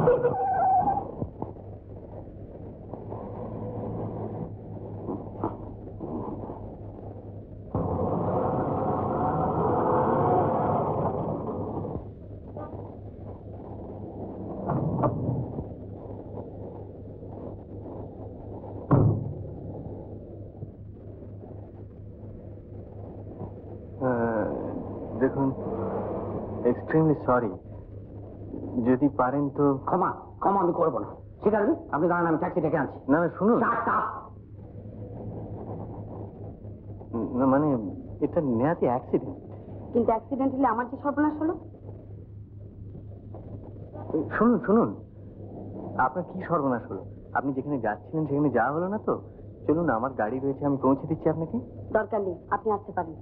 দেখুন এক্সট্রিমলি সরি যদি পারেন তো ক্ষমা ক্ষমা আমি করব না। ঠিক আছে? আপনি দাঁড়ান আমি ট্যাক্সি ডেকে আনছি। না না শুনুন। না মানে এটা নেহাতি অ্যাক্সিডেন্ট কিন্তু অ্যাক্সিডেন্ট হলে আমার যে সর্বনাশ হলো? শুনুন শুনুন। আপনার কি সর্বনাশ হলো? আপনি যেখানে যাচ্ছিলেন সেখানে যাওয়া হলো না তো? চলুন আমার গাড়ি রয়েছে আমি পৌঁছে দিচ্ছি আপনাকে। দরকার নেই আপনি আসতে পারেন।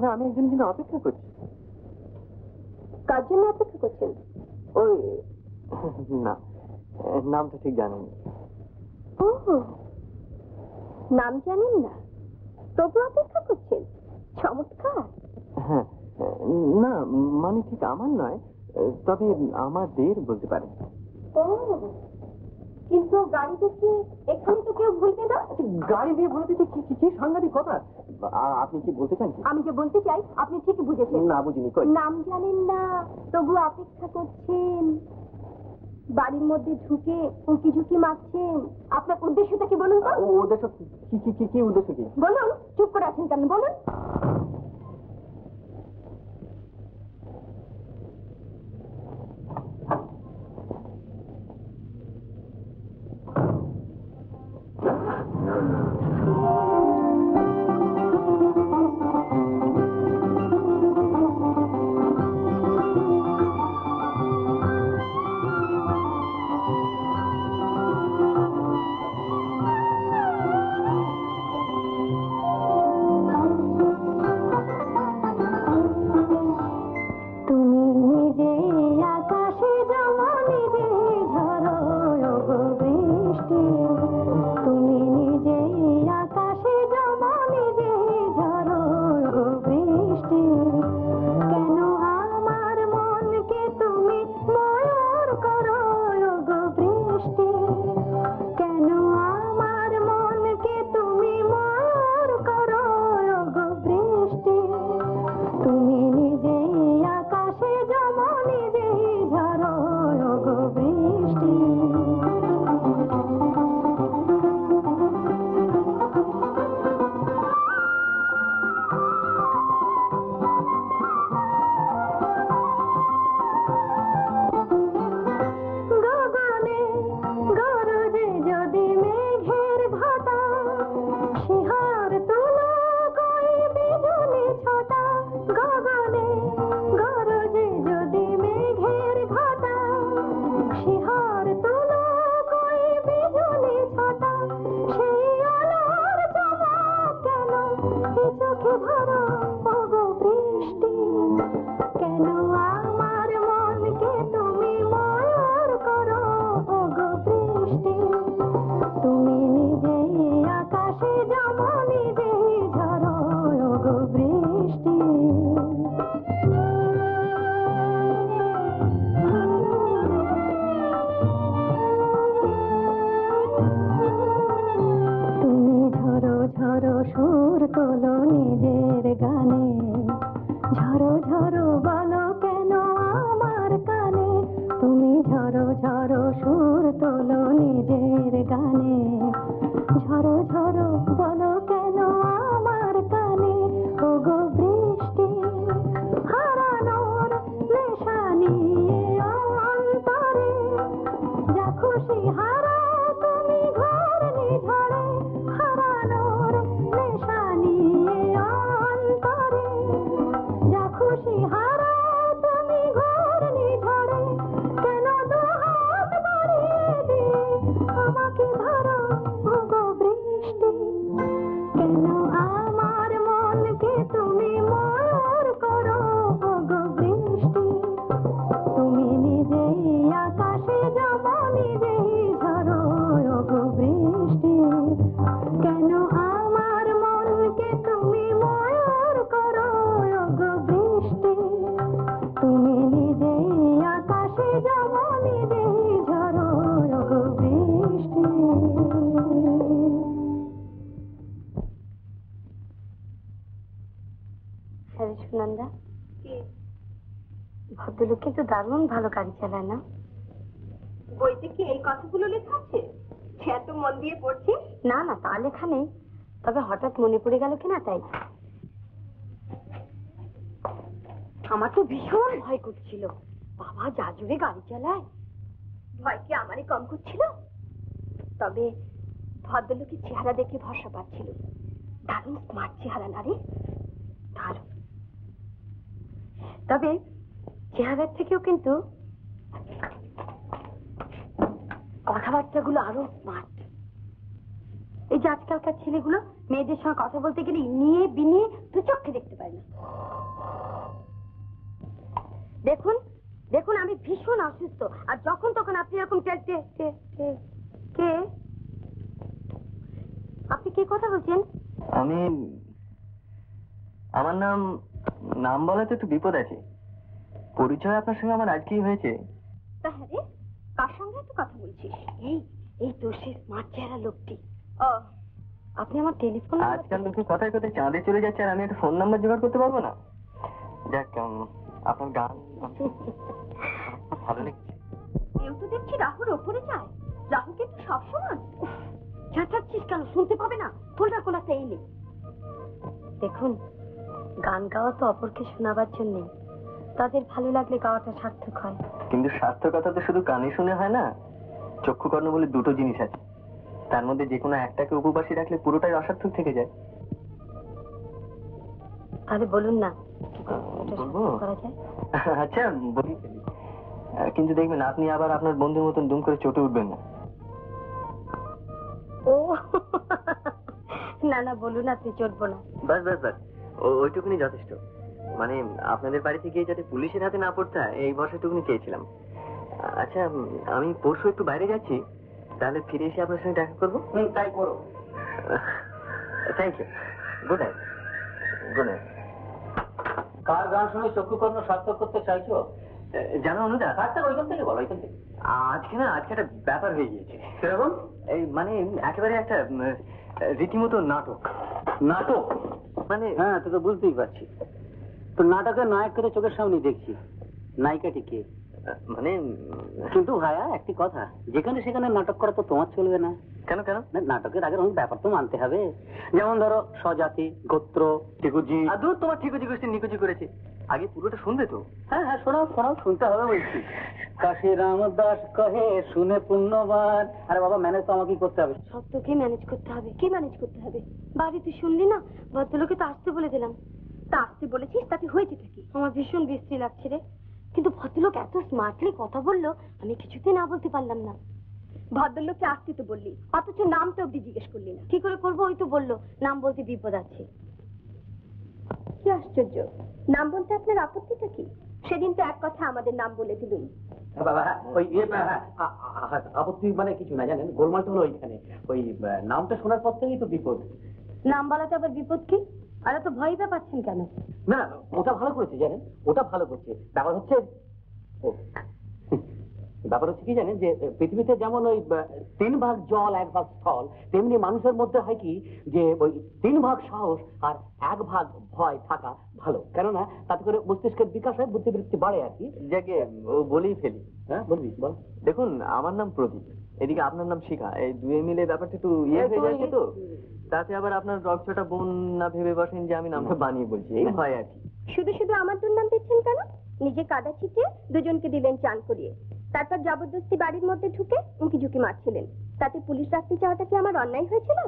মানে আমি একজন জন্য অপেক্ষা করছি। কার জন্য অপেক্ষা করছেন? ওই না নামটা ঠিক জানেন ও নাম জানেন না? তবু অপেক্ষা করছেন? চমৎকার। হ্যাঁ না মানে ঠিক আমার নয় তবে আমাদের বলতে পারেন। ও কিন্তু গাড়িতে কি এক্ষুনি তো কেউ ভুলবে না গাড়ি দিয়ে ভুলে দিতে কি কি- কি সাংঘাতিক কথা? আ- আপনি কি বলতে চান আমি যে বলতে চাই আপনি ঠিকই বুঝেছেন। না বুঝিনি কই? নাম জানেন না তবু অপেক্ষা করছেন। বাড়ির মধ্যে ঢুকে উঁকি ঝুঁকি মারছেন। আপনার উদ্দেশ্যটা কি বলুন তো? ও উদ্দেশ্য কি কি কি কি উদ্দেশ্য কি? বলুন চুপ করে আছেন কেন? বলুন। কিন্তু ভালো গাড়ি চালায় না। বইতে কি এই কথাগুলো লেখা আছে? এত মন দিয়ে পড়ছে? না না তা লেখা নেই। তবে হঠাৎ মনে পড়ে গেল কিনা তাই। আমার তো ভীষণ ভয় করছিল। বাবা যা জোরে গাড়ি চালায়। ভয় কি আমারই কম করছিল? তবে ভদ্রলোকের চেহারা দেখে ভরসা পাচ্ছিল। দারুণ স্মার্ট চেহারা না রে? দারুণ। তবে চেহারার থেকেও কিন্তু কথাবার্তাগুলো আরও স্মার্ট এই যে আজকালকার ছেলেগুলো মেয়েদের সঙ্গে কথা বলতে গেলে নিয়ে বিনিয়ে দু চোখে দেখতে পায় না। দেখুন দেখুন, আমি ভীষণ অসুস্থ। আর যখন তখন আপনি এরকম কে? আপনি কে কথা বলছেন? আমি, আমার নাম নাম বলাতে একটু বিপদ আছে। পরিচয় আপনার সঙ্গে আমার আজকেই হয়েছে। তা হ্যাঁ কার সঙ্গে এত কথা বলছিস? এই এই তো সেই স্মার্ট চেহারা লোকটি। ও। আপনি আমার টেলিফোন আজকাল লোকে কথায় কথায় চাঁদে চলে যাচ্ছে আর আমি একটা ফোন নাম্বার জোগাড় করতে পারব না? যাক আপনার গান [laughs] ভালো লেগেছে। কেউ তো দেখছি রাহুর ওপরে যায়। রাহু কিন্তু সবসময় চাচাচ্ছিস কেন? শুনতে পাবে না। ফোনটা কোলাতে এলে দেখুন গান গাওয়া তো অপরকে শোনাবার জন্য তাদের ভালো লাগলে গাওয়াটা সার্থক হয়। কিন্তু সার্থকতা তো শুধু কানে শুনে হয় না চক্ষু কর্ণ বলে দুটো জিনিস আছে। তার মধ্যে যে কোনো একটাকে উপবাসী রাখলে পুরোটাই অসার্থক থেকে যায়। আরে বলুন না [laughs] আচ্ছা বলি। কিন্তু দেখবেন আপনি আবার আপনার বন্ধুর মতন দুম করে চটে উঠবেন না। ও [laughs] না না বলুন আপনি চলবো না। বাস বাস বাস। ও- ওইটুকুনি যথেষ্ট। মানে আপনাদের বাড়িতে গিয়ে যাতে পুলিশের হাতে না পড়তে এই বর্ষাটুকুনি চেয়েছিলাম। আচ্ছা আমি পরশু একটু বাইরে যাচ্ছি। তাহলে ফিরে এসে আপনার সঙ্গে দেখা করব? তাই করো। Thank you good night good night কার গান শুনে চক্ষুকর্ণ সার্থক করতে চাইছো? জানো অনুদা? কারটা ওইখান থেকে বলো ওইখান থেকে। আজকে না আজকে একটা ব্যাপার হয়ে গিয়েছে। সেরকম এই মানে একেবারে একটা রীতিমতো নাটক। নাটক? মানে হ্যাঁ তো বুঝতেই পারছি। তো নাটকের নায়ককে তো চোখের সামনে দেখছি। নায়িকাটি কে মানে কিন্তু ভাইয়া একটি কথা যেখানে সেখানে নাটক করা তো তোমার চলবে না। কেন কেন? নাটকের আগে অনেক ব্যাপার তো মানতে হবে। যেমন ধরো স্বজাতি গোত্র টিকুজি। আর দূর তোমার ঠিকুজি গোষ্ঠী নিকুজি করেছে। আগে পুরোটা শুনবে তো? হ্যাঁ হ্যাঁ শোনাও শোনাও শুনতে হবে বলছি। কাশী রামদাস কহে শুনে পুণ্যবান। আরে বাবা ম্যানেজ তো আমাকেই করতে হবে। সব তোকে ম্যানেজ করতে হবে। কি ম্যানেজ করতে হবে? বাড়ি তুই শুনলি না? ভদ্রলোকে তো আসতে বলে দিলাম। তা আসতে বলেছিস তাতে হয়েছে কি আমার ভীষণ বিশ্রী লাগছে রে। কিন্তু ভদ্রলোক এত স্মার্টলি কথা বলল আমি কিছুতেই না বলতে পারলাম না। ভদ্রলোককে আসতে তো বললি অথচ নামটা অব্দি জিজ্ঞেস করলি না। কি করে করব ওই তো বলল নাম বলতে বিপদ আছে। কি আশ্চর্য নাম বলতে আপনার আপত্তিটা কি? সেদিন তো এক কথা আমাদের নাম বলে দিলুম। বাবা ওই ইয়ে আপত্তি মানে কিছু না জানেন গোলমালটা হলো ওইখানে। ওই নামটা শোনার পর থেকেই তো বিপদ। নাম বলাতে আবার বিপদ কি? আর তো ভয় পাচ্ছেন কেন? না না, ওটা ভালো করেছে জানেন? ওটা ভালো করছে। ব্যাপার হচ্ছে ব্যাপার হচ্ছে কি জানেন যে পৃথিবীতে যেমন ওই তিন ভাগ জল এক ভাগ স্থল তেমনি মানুষের মধ্যে হয় কি যে ওই তিন ভাগ সাহস আর এক ভাগ ভয় থাকা ভালো। কেননা তাতে করে মস্তিষ্কের বিকাশ হয় বুদ্ধিবৃত্তি বাড়ে আর কি। যাকে ও বলেই ফেলি। হ্যাঁ বলবি বল। দেখুন আমার নাম প্রদীপ। এদিকে আপনার নাম শিখা। এই দুয়ে মিলে ব্যাপারটা একটু ইয়ে হয়ে যাচ্ছে তো? তাতে আবার আপনার রক্তটা বোন না ভেবে বসেন যে আমি নামটা বানিয়ে বলছি এই ভয় আর কি। শুধু শুধু আমার দুর্নাম দিচ্ছেন কেন? নিজে কাদা ছিটিয়ে দুজনকে দিলেন চান করিয়ে। তারপর জবরদস্তি বাড়ির মধ্যে ঢুকে উঁকি ঝুঁকি মারছিলেন। তাতে পুলিশ রাখতে চাওয়াটা কি আমার অন্যায় হয়েছিল?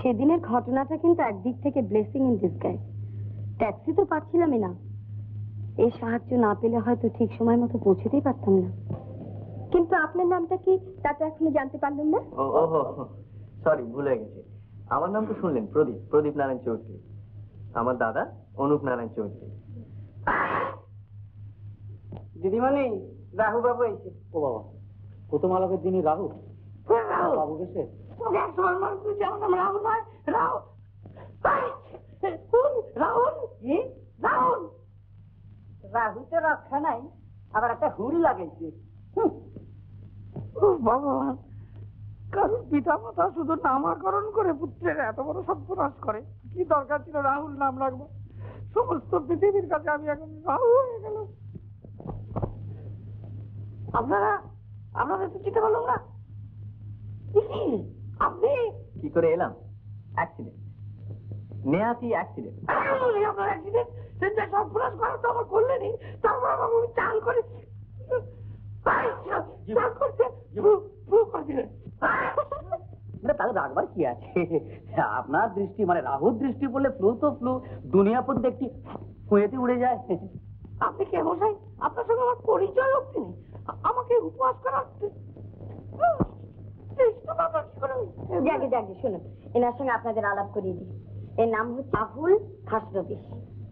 সেদিনের ঘটনাটা কিন্তু একদিক থেকে ব্লেসিং ইন ডিসগাইজ ট্যাক্সি তো পাচ্ছিলামই না। এই সাহায্য না পেলে হয়তো ঠিক সময় মতো পৌঁছতেই পারতাম না। কিন্তু আপনার নামটা কি তা তো এখনও জানতে পারলাম না? ও সরি ভুলে গেছি। আমার নাম তো শুনলেন প্রদীপ প্রদীপ নারায়ণ চৌধুরী। আমার দাদা অনুপ নারায়ণ চৌধুরী। দিদিমণি রাহু বাবু এসে। ও বাবা প্রথম আলোকের দিনই রাহু? বাবু গেছে? রাহুতে রক্ষা নাই আবার একটা হুল লাগাইছে। ভগবান কারণ পিতা মাতা শুধু নামাকরণ করে পুত্রের এত বড় সর্বনাশ করে। কি দরকার ছিল রাহুল নাম রাখব? সমস্ত পৃথিবীর কাছে আমি এখন রাহু হয়ে গেল আপনারা আপনাদের তো চিনতে পারলাম না। আপনি? কি করে এলাম? অ্যাক্সিডেন্ট নেহাতি অ্যাক্সিডেন্ট আপনার অ্যাক্সিডেন্ট সেটা সব ফ্লাশ তো আমার করলেনই। তারপর আমাকে আমি চান করে চান করতে করে দিলেন। মানে রাখবার কি আছে? আপনার দৃষ্টি মানে রাহুর দৃষ্টি বলে ফ্লু তো ফ্লু দুনিয়া পর্যন্ত একটি ফুয়েতে উড়ে যায়। আপনি কে মশাই? আপনার সঙ্গে আমার পরিচয় অব্দি নেই। আমাকে উপবাস করার জাগে জাগে শুনুন। এনার সঙ্গে আপনাদের আলাপ করিয়ে দিই। এর নাম হচ্ছে রাহুল খাসরবি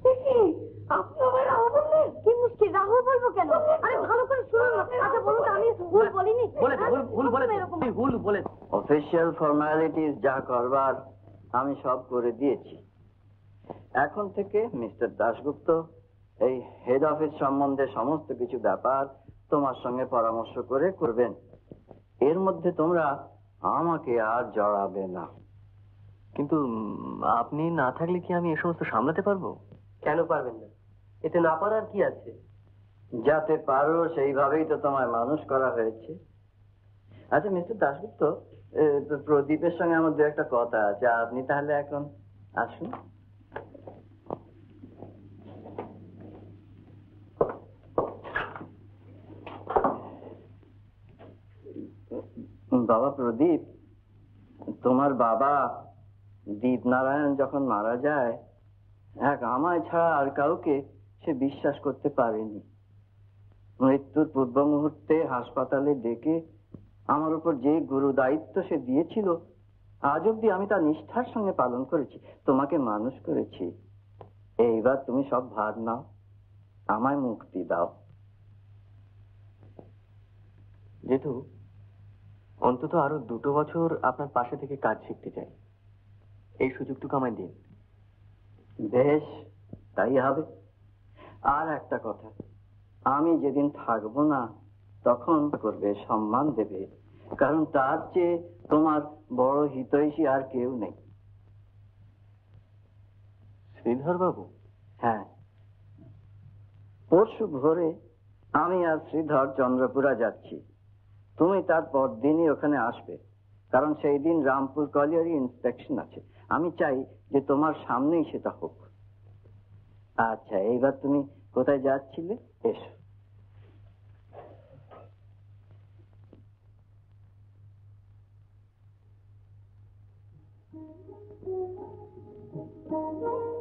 আপনি আমার রাহু বললেন কি মুশকিল? রাহুল বলব কেন? আরে ভালো করে শুনুন আচ্ছা বলুন তো আমি ভুল বলিনি? বলে? ভুল ভুল বলে ভুল বলে অফিসিয়াল ফর্মালিটিস যা করবার আমি সব করে দিয়েছি। এখন থেকে মিস্টার দাশগুপ্ত এই হেড অফিস সম্বন্ধে সমস্ত কিছু ব্যাপার তোমার সঙ্গে পরামর্শ করে করবেন। এর মধ্যে তোমরা আমাকে আর জড়াবে না। কিন্তু আপনি না থাকলে কি আমি এ সমস্ত সামলাতে পারব? কেন পারবেন না? এতে না পারার কি আছে? যাতে পারো, সেইভাবেই তো তোমায় মানুষ করা হয়েছে। আচ্ছা মিস্টার দাসগুপ্ত প্রদীপের সঙ্গে আমার দু একটা কথা আছে। আপনি তাহলে এখন আসুন। বাবা প্রদীপ, তোমার বাবা দীপনারায়ণ যখন মারা যায় এক আমায় ছাড়া আর কাউকে সে বিশ্বাস করতে পারেনি। মৃত্যুর পূর্ব মুহূর্তে হাসপাতালে ডেকে আমার উপর যে গুরু দায়িত্ব সে দিয়েছিল, আজ অব্দি আমি তা নিষ্ঠার সঙ্গে পালন করেছি, তোমাকে মানুষ করেছি। এইবার তুমি সব ভার নাও, আমায় মুক্তি দাও। যেহেতু অন্তত আরও দুটো বছর আপনার পাশে থেকে কাজ শিখতে চাই। এই সুযোগটুকু আমায় দিন। বেশ তাই হবে। আর একটা কথা আমি যেদিন থাকব না তখন করবে সম্মান দেবে কারণ তার চেয়ে তোমার বড় হিতৈষী আর কেউ নেই। শ্রীধর বাবু হ্যাঁ। পরশু ভোরে আমি আর শ্রীধর চন্দ্রপুরা যাচ্ছি। তুমি তার পরদিনই ওখানে আসবে কারণ সেই দিন রামপুর কলিয়ারি ইন্সপেকশন আছে। আমি চাই যে তোমার সামনেই সেটা হোক। আচ্ছা এইবার তুমি কোথায় যাচ্ছিলে? এসো। থাকো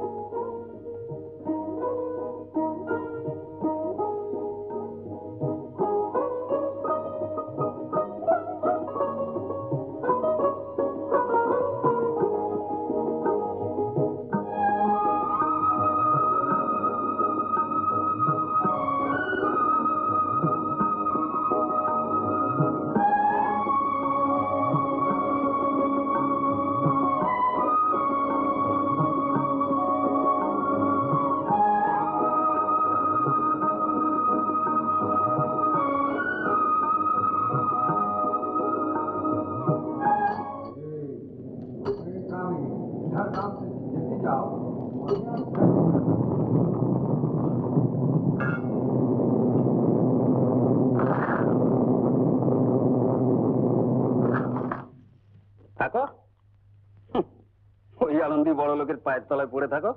আনন্দি বড় লোকের পায়ের তলায় পড়ে থাকো।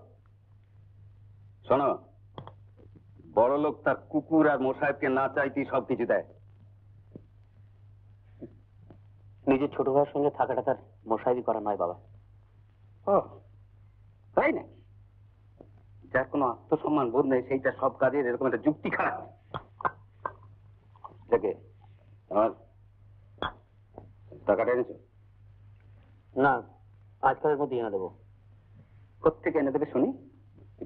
শোনো বড় লোক তার কুকুর আর মোসাহেবকে না চাইতেই সবকিছু দেয়। নিজের ছোট ভাইয়ের সঙ্গে থাকাটা তার মশাইরি করা নয় বাবা। ও তাই নাকি? যার কোনো আত্মসম্মান বোধ নেই সেইটা সব কাজের এরকম একটা যুক্তি খারাপ। দেখে আমার টাকাটা এনেছো? না আজকালের মধ্যে এনে দেবো। কোথেকে এনে দেবে শুনি।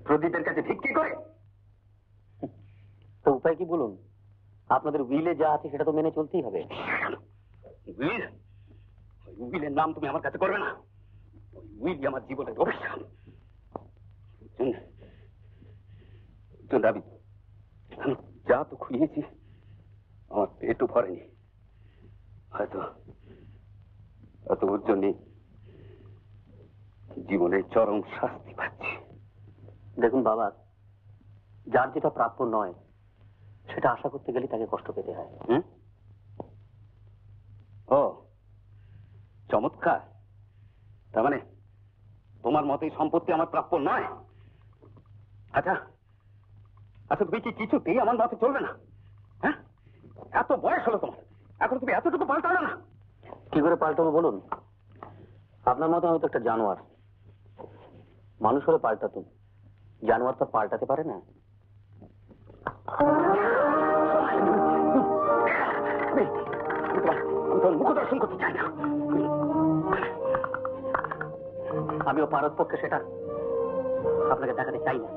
প্রদীপের কাছে ভিক্ষি করে? তো উপায় কি বলুন? আপনাদের উইলে যা আছে সেটা তো মেনে চলতেই হবে। উইল? ওই উইলের নাম তুমি আমার কাছে করবে না। ওই উইল আমার জীবনের অভিশাপ। দাবি আমি যা তো খুঁজেছি আমার পেটও ভরেনি। হয়তো হয়তো ওর জন্যে জীবনের চরম শাস্তি পাচ্ছি। দেখুন বাবা, যার যেটা প্রাপ্য নয়, সেটা আশা করতে গেলে তাকে কষ্ট পেতে হয়? ও, চমৎকার। তার মানে তোমার মতে সম্পত্তি আমার প্রাপ্য নয়? আচ্ছা আচ্ছা তুমি কি কিছুতেই আমার মতে চলবে না? হ্যাঁ? এত বয়স হলো তোমার। এখন তুমি এতটুকু পাল্টাবে না। কি করে পাল্টাবো বলুন? আপনার মতো আমি তো একটা জানোয়ার। মানুষ হলে পাল্টাতো জানোয়ার তো পাল্টাতে পারে না। আমিও পারত পক্ষে সেটা আপনাকে দেখাতে চাই না।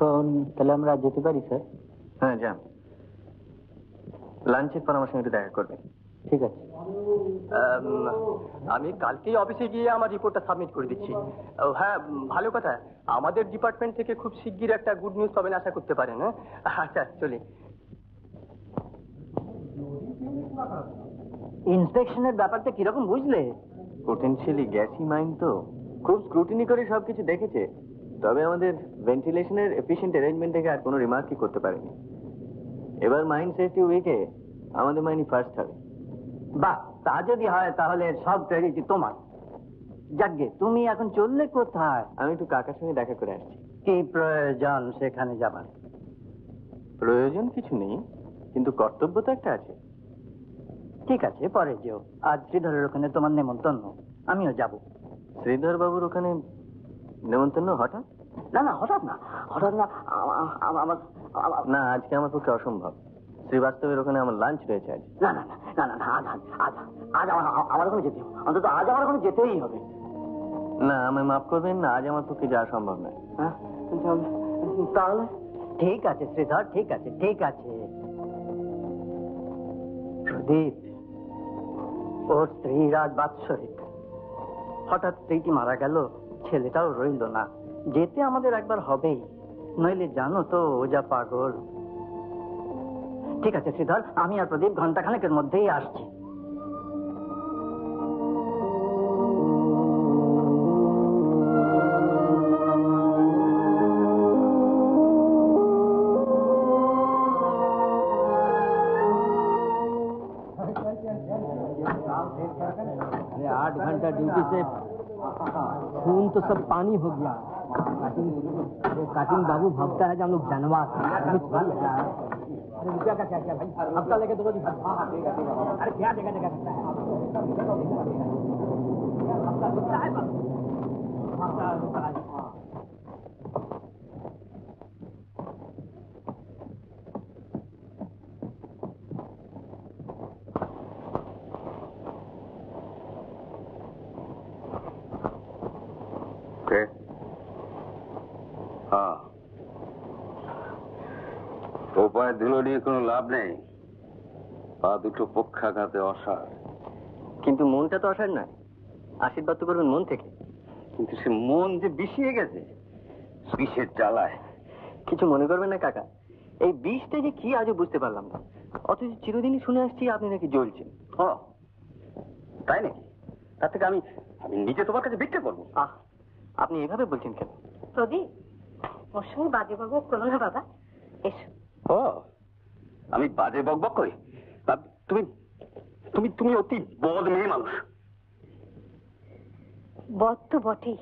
এখন তাহলে আমরা যেতে পারি স্যার? হ্যাঁ যান। লাঞ্চের পর আমার সঙ্গে দেখা করবেন ঠিক আছে। আমি কালকেই অফিসে গিয়ে আমার রিপোর্টটা সাবমিট করে দিচ্ছি। হ্যাঁ ভালো কথা। আমাদের ডিপার্টমেন্ট থেকে খুব শিগগির একটা গুড নিউজ পাবেন আশা করতে পারেন হ্যাঁ? আচ্ছা চলি। ইন্সপেকশনের ব্যাপারটা কীরকম বুঝলে? পোটেনশিয়ালি গ্যাসি মাইন তো। খুব স্ক্রুটিনি করে সবকিছু দেখেছে। তবে আমাদের ভেন্টিলেশনের এফিশিয়েন্ট অ্যারেঞ্জমেন্ট থেকে আর কোনো রিমার্কই করতে পারেনি। এবার মাইন্ড সেফটি উইকে আমাদের মাইনই ফার্স্ট হবে। বাহ তা যদি হয় তাহলে সব ক্রেডিট তোমার। যাকগে তুমি এখন চললে কোথায়? আমি একটু কাকার সঙ্গে দেখা করে আসছি। কি প্রয়োজন সেখানে যাবার? প্রয়োজন কিছু নেই কিন্তু কর্তব্য তো একটা আছে। ঠিক আছে পরে যেও। আজ শ্রীধরের ওখানে তোমার নেমন্তন্ন। আমিও যাব। শ্রীধর বাবুর ওখানে নেমন্তন্ন হঠাৎ? না না হঠাৎ না হঠাৎ না আমার না আজকে আমার পক্ষে অসম্ভব। শ্রীবাস্তবের ওখানে আমার লাঞ্চ রয়েছে আজ। না না না না না আজ আজ আজ আমার আমার ওখানে যেতে হবে। অন্তত আজ আমার ওখানে যেতেই হবে। না আমায় মাফ করবেন না আজ আমার পক্ষে যাওয়া সম্ভব নয়। হ্যাঁ তাহলে ঠিক আছে শ্রীধর ঠিক আছে ঠিক আছে। প্রদীপ ওর স্ত্রীর আজ বাৎসরিক হঠাৎ স্ত্রীটি মারা গেল। ছেলেটাও রইল না। যেতে আমাদের একবার হবেই। নইলে জানো তো, ও যা পাগল। ঠিক আছে, শ্রীধর, আমি আর প্রদীপ ঘন্টাখানেকের মধ্যেই আসছি। खून तो सब पानी हो गया। काटिंग बाबू भागता है हम लोग जानवर रुपया का क्या क्या भाई हफ़्ता लेके तो। अरे क्या रुकता है লাভ নেই। পা দুটো পক্ষাঘাতে অসার। কিন্তু মনটা তো আসার নয়। আশীর্বাদ তো করবেন মন থেকে। কিন্তু সে মন যে বিষিয়ে গেছে বিষের জ্বালায়। কিছু মনে করবেন না কাকা। এই বিষটা যে কি আজও বুঝতে পারলাম না। অথচ চিরদিনই শুনে আসছি আপনি নাকি জ্বলছেন। হ। তাই নাকি? তার থেকে আমি আমি নিজে তোমার কাছে ভিক্ষা করব। আহ আপনি এভাবে বলছেন কেন? প্রদীপ ওর সঙ্গে বাজে বাবু করো না বাবা এসো। ও আমি বাজে বকবক করি। তুমি তুমি তুমি অতি বদ মেয়ে মানুষ। বদ তো বটেই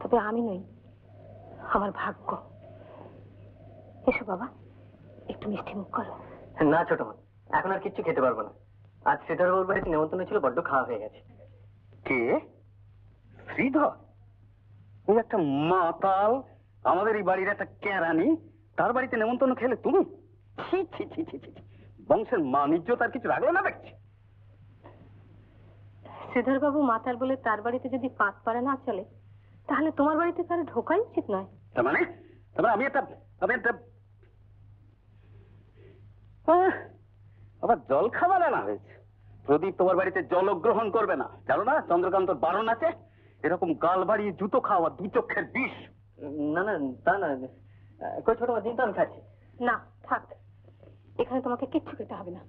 তবে আমি নই আমার ভাগ্য। এসো বাবা একটু মিষ্টি মুখ করো। না ছোট এখন আর কিচ্ছু খেতে পারব না। আজ শ্রীধর বাবুর বাড়িতে নেমন্তন্ন ছিল বড্ড খাওয়া হয়ে গেছে। কে? শ্রীধর? ওই একটা মাতাল আমাদের এই বাড়ির একটা কেরানি তার বাড়িতে নেমন্তন্ন খেলে তুমি? ছি ছি ছি ছি ছি ছি। বংশের মানিজ্য তার কিছু রাখল না দেখছি শ্রীধর বাবু মাতার বলে তার বাড়িতে যদি পাত পারে না চলে তাহলে তোমার বাড়িতে কারও ঢোকাই উচিত নয়। তার মানে? তার মানে আমি একটা আমি একটা আবার জল খাবার আনা হয়েছে। প্রদীপ তোমার বাড়িতে জলগ্রহণ করবে না। জানো না চন্দ্রকান্ত বারণ আছে? এরকম গাল বাড়িয়ে জুতো খাওয়া দু চক্ষের বিষ। না না তা না কই ছোট মা দিন তো আমি খাচ্ছি। না থাক। এখানে তোমাকে কিচ্ছু খেতে হবে না।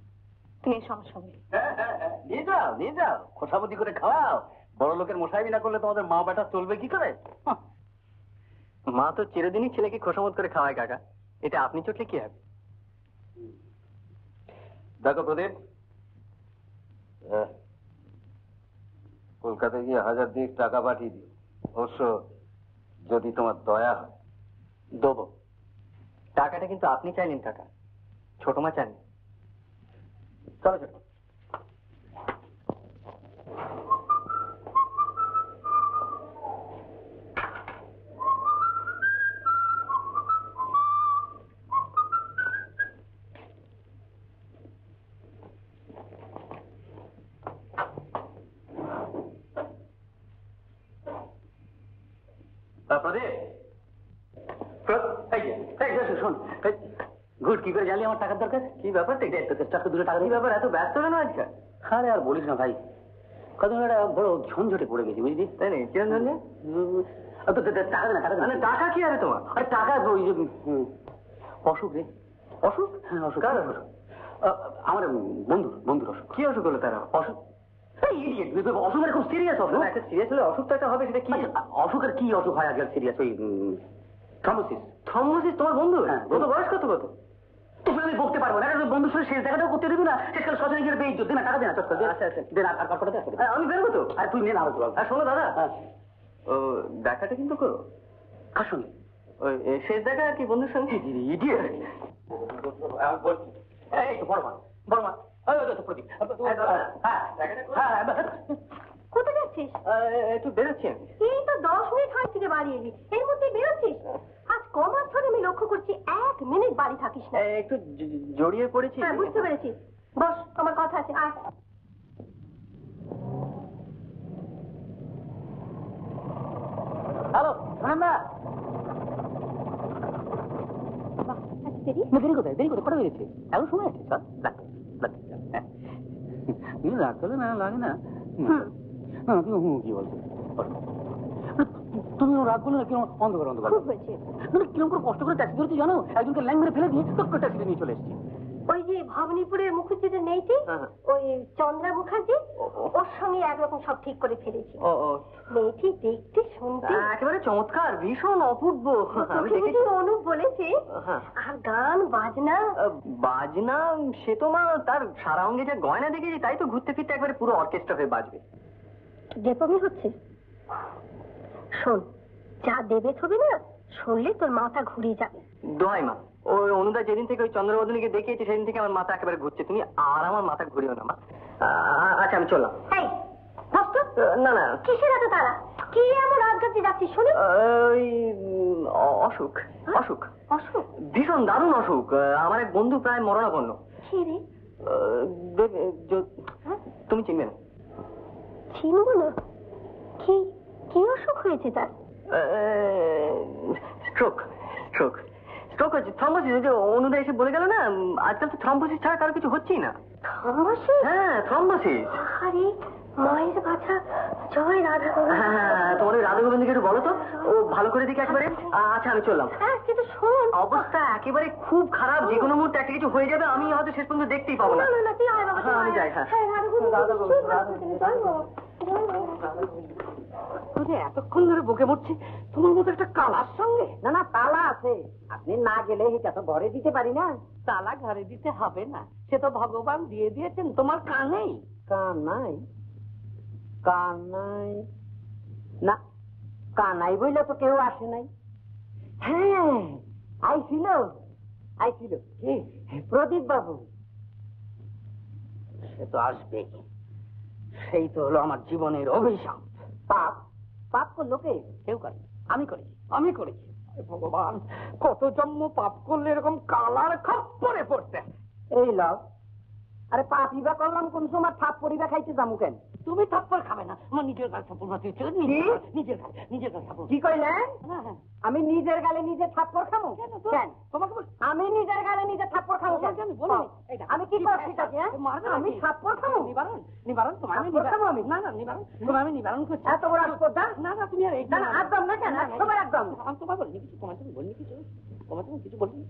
তুমি এসো আমার সঙ্গে। নিয়ে যাও নিয়ে যাও। খোসাবতি করে খাওয়াও। বড় লোকের মশাই না করলে তোমাদের মা বেটা চলবে কি করে? মা তো চিরদিনই ছেলেকে খোসামত করে খাওয়ায়, কাকা। এটা আপনি চটলে কি হবে? দেখো প্রদীপ। কলকাতায় গিয়ে হাজার দিক টাকা পাঠিয়ে দিও। অবশ্য যদি তোমার দয়া হয়, দেবো। টাকাটা কিন্তু আপনি চাইলেন টাকা ছোট মাছ আনি। চলো ছোট মা। তা প্রদীপ প্র- গুড কি করে জানলি আমার টাকার দরকার? কি ব্যাপার চারটে দুটো টাকা কি ব্যাপার এত ব্যস্ত কেন আজকে আরে আর বলিস না ভাই কদিন একটা বড় ঝঞ্ঝটে পড়ে গেছি বুঝলি? তাই নেই কিরম তো টাকা না টাকা না। টাকা কি আছে তোমার? আরে টাকা ওই যে অসুখ রে। অসুখ? হ্যাঁ অসুখ। কার অসুখ? আমার বন্ধুর বন্ধুর অসুখ। কি অসুখ হলো তারা অসুখ? এই idiot, অসুখ মানে খুব সিরিয়াস অসুখ। না, একটা সিরিয়াস হলে অসুখ একটা হবে সেটা কি? আচ্ছা, অসুখের কি অসুখ হয় আজকাল সিরিয়াস ওই থ্রম্বোসিস থম্বসিস তোমার বন্ধু হ্যাঁ, কত বয়স কত কত? তোকে আমি বলতে পারব না বন্ধুর সাথে শেষ দেখাটাও করতে দিবি না। শেষকাল সজনে গিয়ে বেয়ে দে না টাকা দে না চট দে। আচ্ছা, আচ্ছা। দে না আর কাপড়টা দে আরে, আমি বেরোবো তো। আর তুই নে না হতো আর শোনো দাদা হ্যাঁ। ও দেখাটা কিন্তু করো। সঙ্গে ওই শেষ দেখা কি বন্ধুর সঙ্গে? ইডিয়েট। বড় মা বড় মা ওই ওই তো প্রদীপ হ্যাঁ হ্যাঁ হ্যাঁ। কোথায় যাচ্ছিস? একটু বেরোচ্ছি আমি। এই তো দশ মিনিট হয় থেকে বাড়ি এলি। এর মধ্যে বেরোচ্ছিস? আজ ক মাস ধরে আমি লক্ষ্য করছি এক মিনিট বাড়ি থাকিস না। একটু জড়িয়ে পড়েছি? হ্যাঁ বুঝতে পেরেছি। বস আমার কথা আছে আয়। হ্যালো শোনেন না। আচ্ছা দেরি কোথায়? দেরি কোথায়? কটা বেরিয়েছে এখন সময় আছে রাখ। হ্যাঁ। না লাগে না। না তুমি হুম কি বলছো? তুমি রাগ করলে না কীরকম অন্ধকার অন্ধকার। খুব হয়েছে। মানে কীরকম করে কষ্ট করে ট্যাক্সি ধরেছি জানো? একজনকে ল্যাং মেরে ফেলে দিয়ে তক করে ট্যাক্সিতে নিয়ে চলে এসেছি। ওই যে ভবানীপুরের হ্যাঁ, হ্যাঁ। ওই চন্দ্রা মুখার্জি। ওর সঙ্গে একরকম সব ঠিক করে ফেলেছি। মেয়েটি দেখতে শুনতে একেবারে চমৎকার ভীষণ অপূর্ব। আমি তোকে অনুপ বলেছে হ্যাঁ। আর গান বাজনা? বাজনা সে তো মা তার সারা অঙ্গে যে গয়না দেখেছি তাই তো ঘুরতে ফিরতে একবারে পুরো অর্কেস্ট্রা হয়ে বাজবে। ডেপমি হচ্ছে। শোন যা দেবে থবে না শুনলে তোর মাথা ঘুরে যাবে। দোহাই মা ওই অনুদা যেদিন থেকে ওই চন্দ্রবদনীকে দেখিয়েছে সেদিন থেকে আমার মাথা একেবারে ঘুরছে। তুমি আর আমার মাথা ঘুরিও না মা। আচ্ছা আমি চললাম। না না। কিসের এত তারা কি এমন শুনি। ওই অসুখ অসুখ। অসুখ? ভীষণ দারুণ অসুখ। আমার এক বন্ধু প্রায় মরণাপন্ন। হ্যাঁ? তুমি চিনবে না। চিনবো না? কি কি অসুখ হয়েছে তার? স্ট্রোক স্ট্রোক স্ট্রোক হচ্ছে থ্রম্বোসিস অনুদা এসে বলে গেল না, আজকাল তো থ্রম্বোসিস ছাড়া কারও কিছু হচ্ছেই না। থমাসে হ্যাঁ থ্রম্বোসিস আরে মায়ের বাছা জয় রাধা গোবিন্দ। হ্যাঁ তোমার ওই রাধা গোবিন্দকে একটু বলো তো। ও ভালো করে দিকে একেবারে। আচ্ছা আমি চললাম। হ্যাঁ কিন্তু শোন। অবস্থা একেবারে খুব খারাপ। যে কোনো মুহূর্তে একটা কিছু হয়ে যাবে আমি হয়তো শেষ পর্যন্ত দেখতেই পাবো না। না তুই আয় বাবা হ্যাঁ, আমি যাই, হ্যাঁ। হ্যাঁ রাধা গোবিন্দ রাধা গোবিন্দ, জয় বাবা, জয় বাবা। এতক্ষণ ধরে বকে মরছি তোমার মতো একটা কালার সঙ্গে? না না তালা আছে। আপনি না গেলে এটা তো ঘরে দিতে পারি না। তালা ঘরে দিতে হবে না। সে তো ভগবান দিয়ে দিয়েছেন তোমার কানেই কানাই কানাই না কানাই বইলে তো কেউ আসে নাই। হ্যাঁ আইছিল। আইছিল। কি? প্রদীপ বাবু সে তো আসবেই। সেই তো হলো আমার জীবনের অভিশাপ। পাপ পাপ করল কে? কেউ করে আমি করেছি। আমি করেছি। ভগবান কত জন্ম পাপ করলে এরকম কালার খপ্পরে পড়তে। হয়। এই লাভ আরে পাপি বা করলাম কোন সময় থাপ পরিবা খাইতে যামু কেন? তুমি থাপ্পড় খাবে না। আমার নিজের গাল থাপ্পড় মারতে ইচ্ছে নিজের গাল, নিজের গাল নিজের গাল থাপ্পড়। কি কইলেন? হ্যাঁ, হ্যাঁ। আমি নিজের গালে নিজে থাপ্পড় খামু? কেন? তোমাকে বল আমি নিজের গালে নিজে থাপ্পড় খামু কেন? তোমাকে আমি কি করছি তাকে হ্যাঁ? মারবে আমি? থাপ্পড় খামু? নিবারণ নিবারণ তোমার আমি খাব আমি? না না নিবারণ তোমার আমি নিবারণ করছি। এত বড় আস্পর্ধা? না না তুমি আর এই না, না, একদম না কেন? একদম। একদম। আমি তোমার বলিনি কিছু তোমার তুমি বলিনি কিছু তোমার তুমি কিছু বলিনি।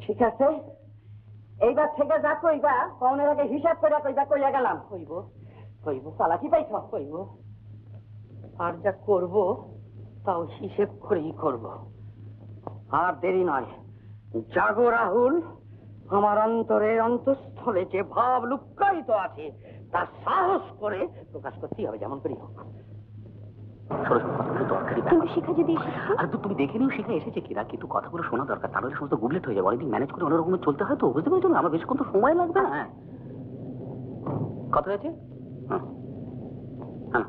ঠিক আছে। এইবার থেকে যা কইবা কনের আগে হিসাব করে কইবা কইয়া গেলাম। কইব। কইব চালাকি পাইছ? কইব আর যা করব তাও হিসেব করেই করব। আর দেরি নয়। জাগো রাহুল আমার অন্তরে অন্তঃস্থলে যে ভাব লুক্কায়িত আছে তা সাহস করে প্রকাশ করতেই হবে যেমন করেই হোক। আর তুমি দেখে নিও শিখে এসেছে কিনা কিন্তু কথাগুলো শোনা দরকার তাহলে সমস্ত গুবলেট হয়ে যাবে। অনেকদিন ম্যানেজ করে অন্যরকম চলতে হয় তো বুঝতে পেরেছ না? আমার বেশিক্ষণ তো সময় লাগবে না। হ্যাঁ কত হয়েছে? হ্যাঁ। হ্যাঁ।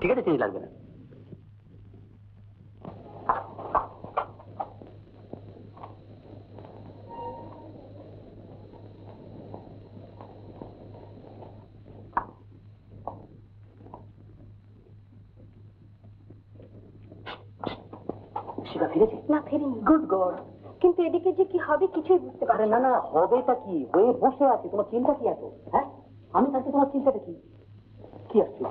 ঠিক আছে চিনি লাগবে না। শিবা ফিরেছে? না ফেরিনি। গুড গড কিন্তু এদিকে যে কি হবে কিছুই বুঝতে পারে না। না হবেটা কি? হয়ে বসে আছে তোমার চিন্তা কি এত? হ্যাঁ? আমি থাকতে তোমার চিন্তাটা কি? কি আসছে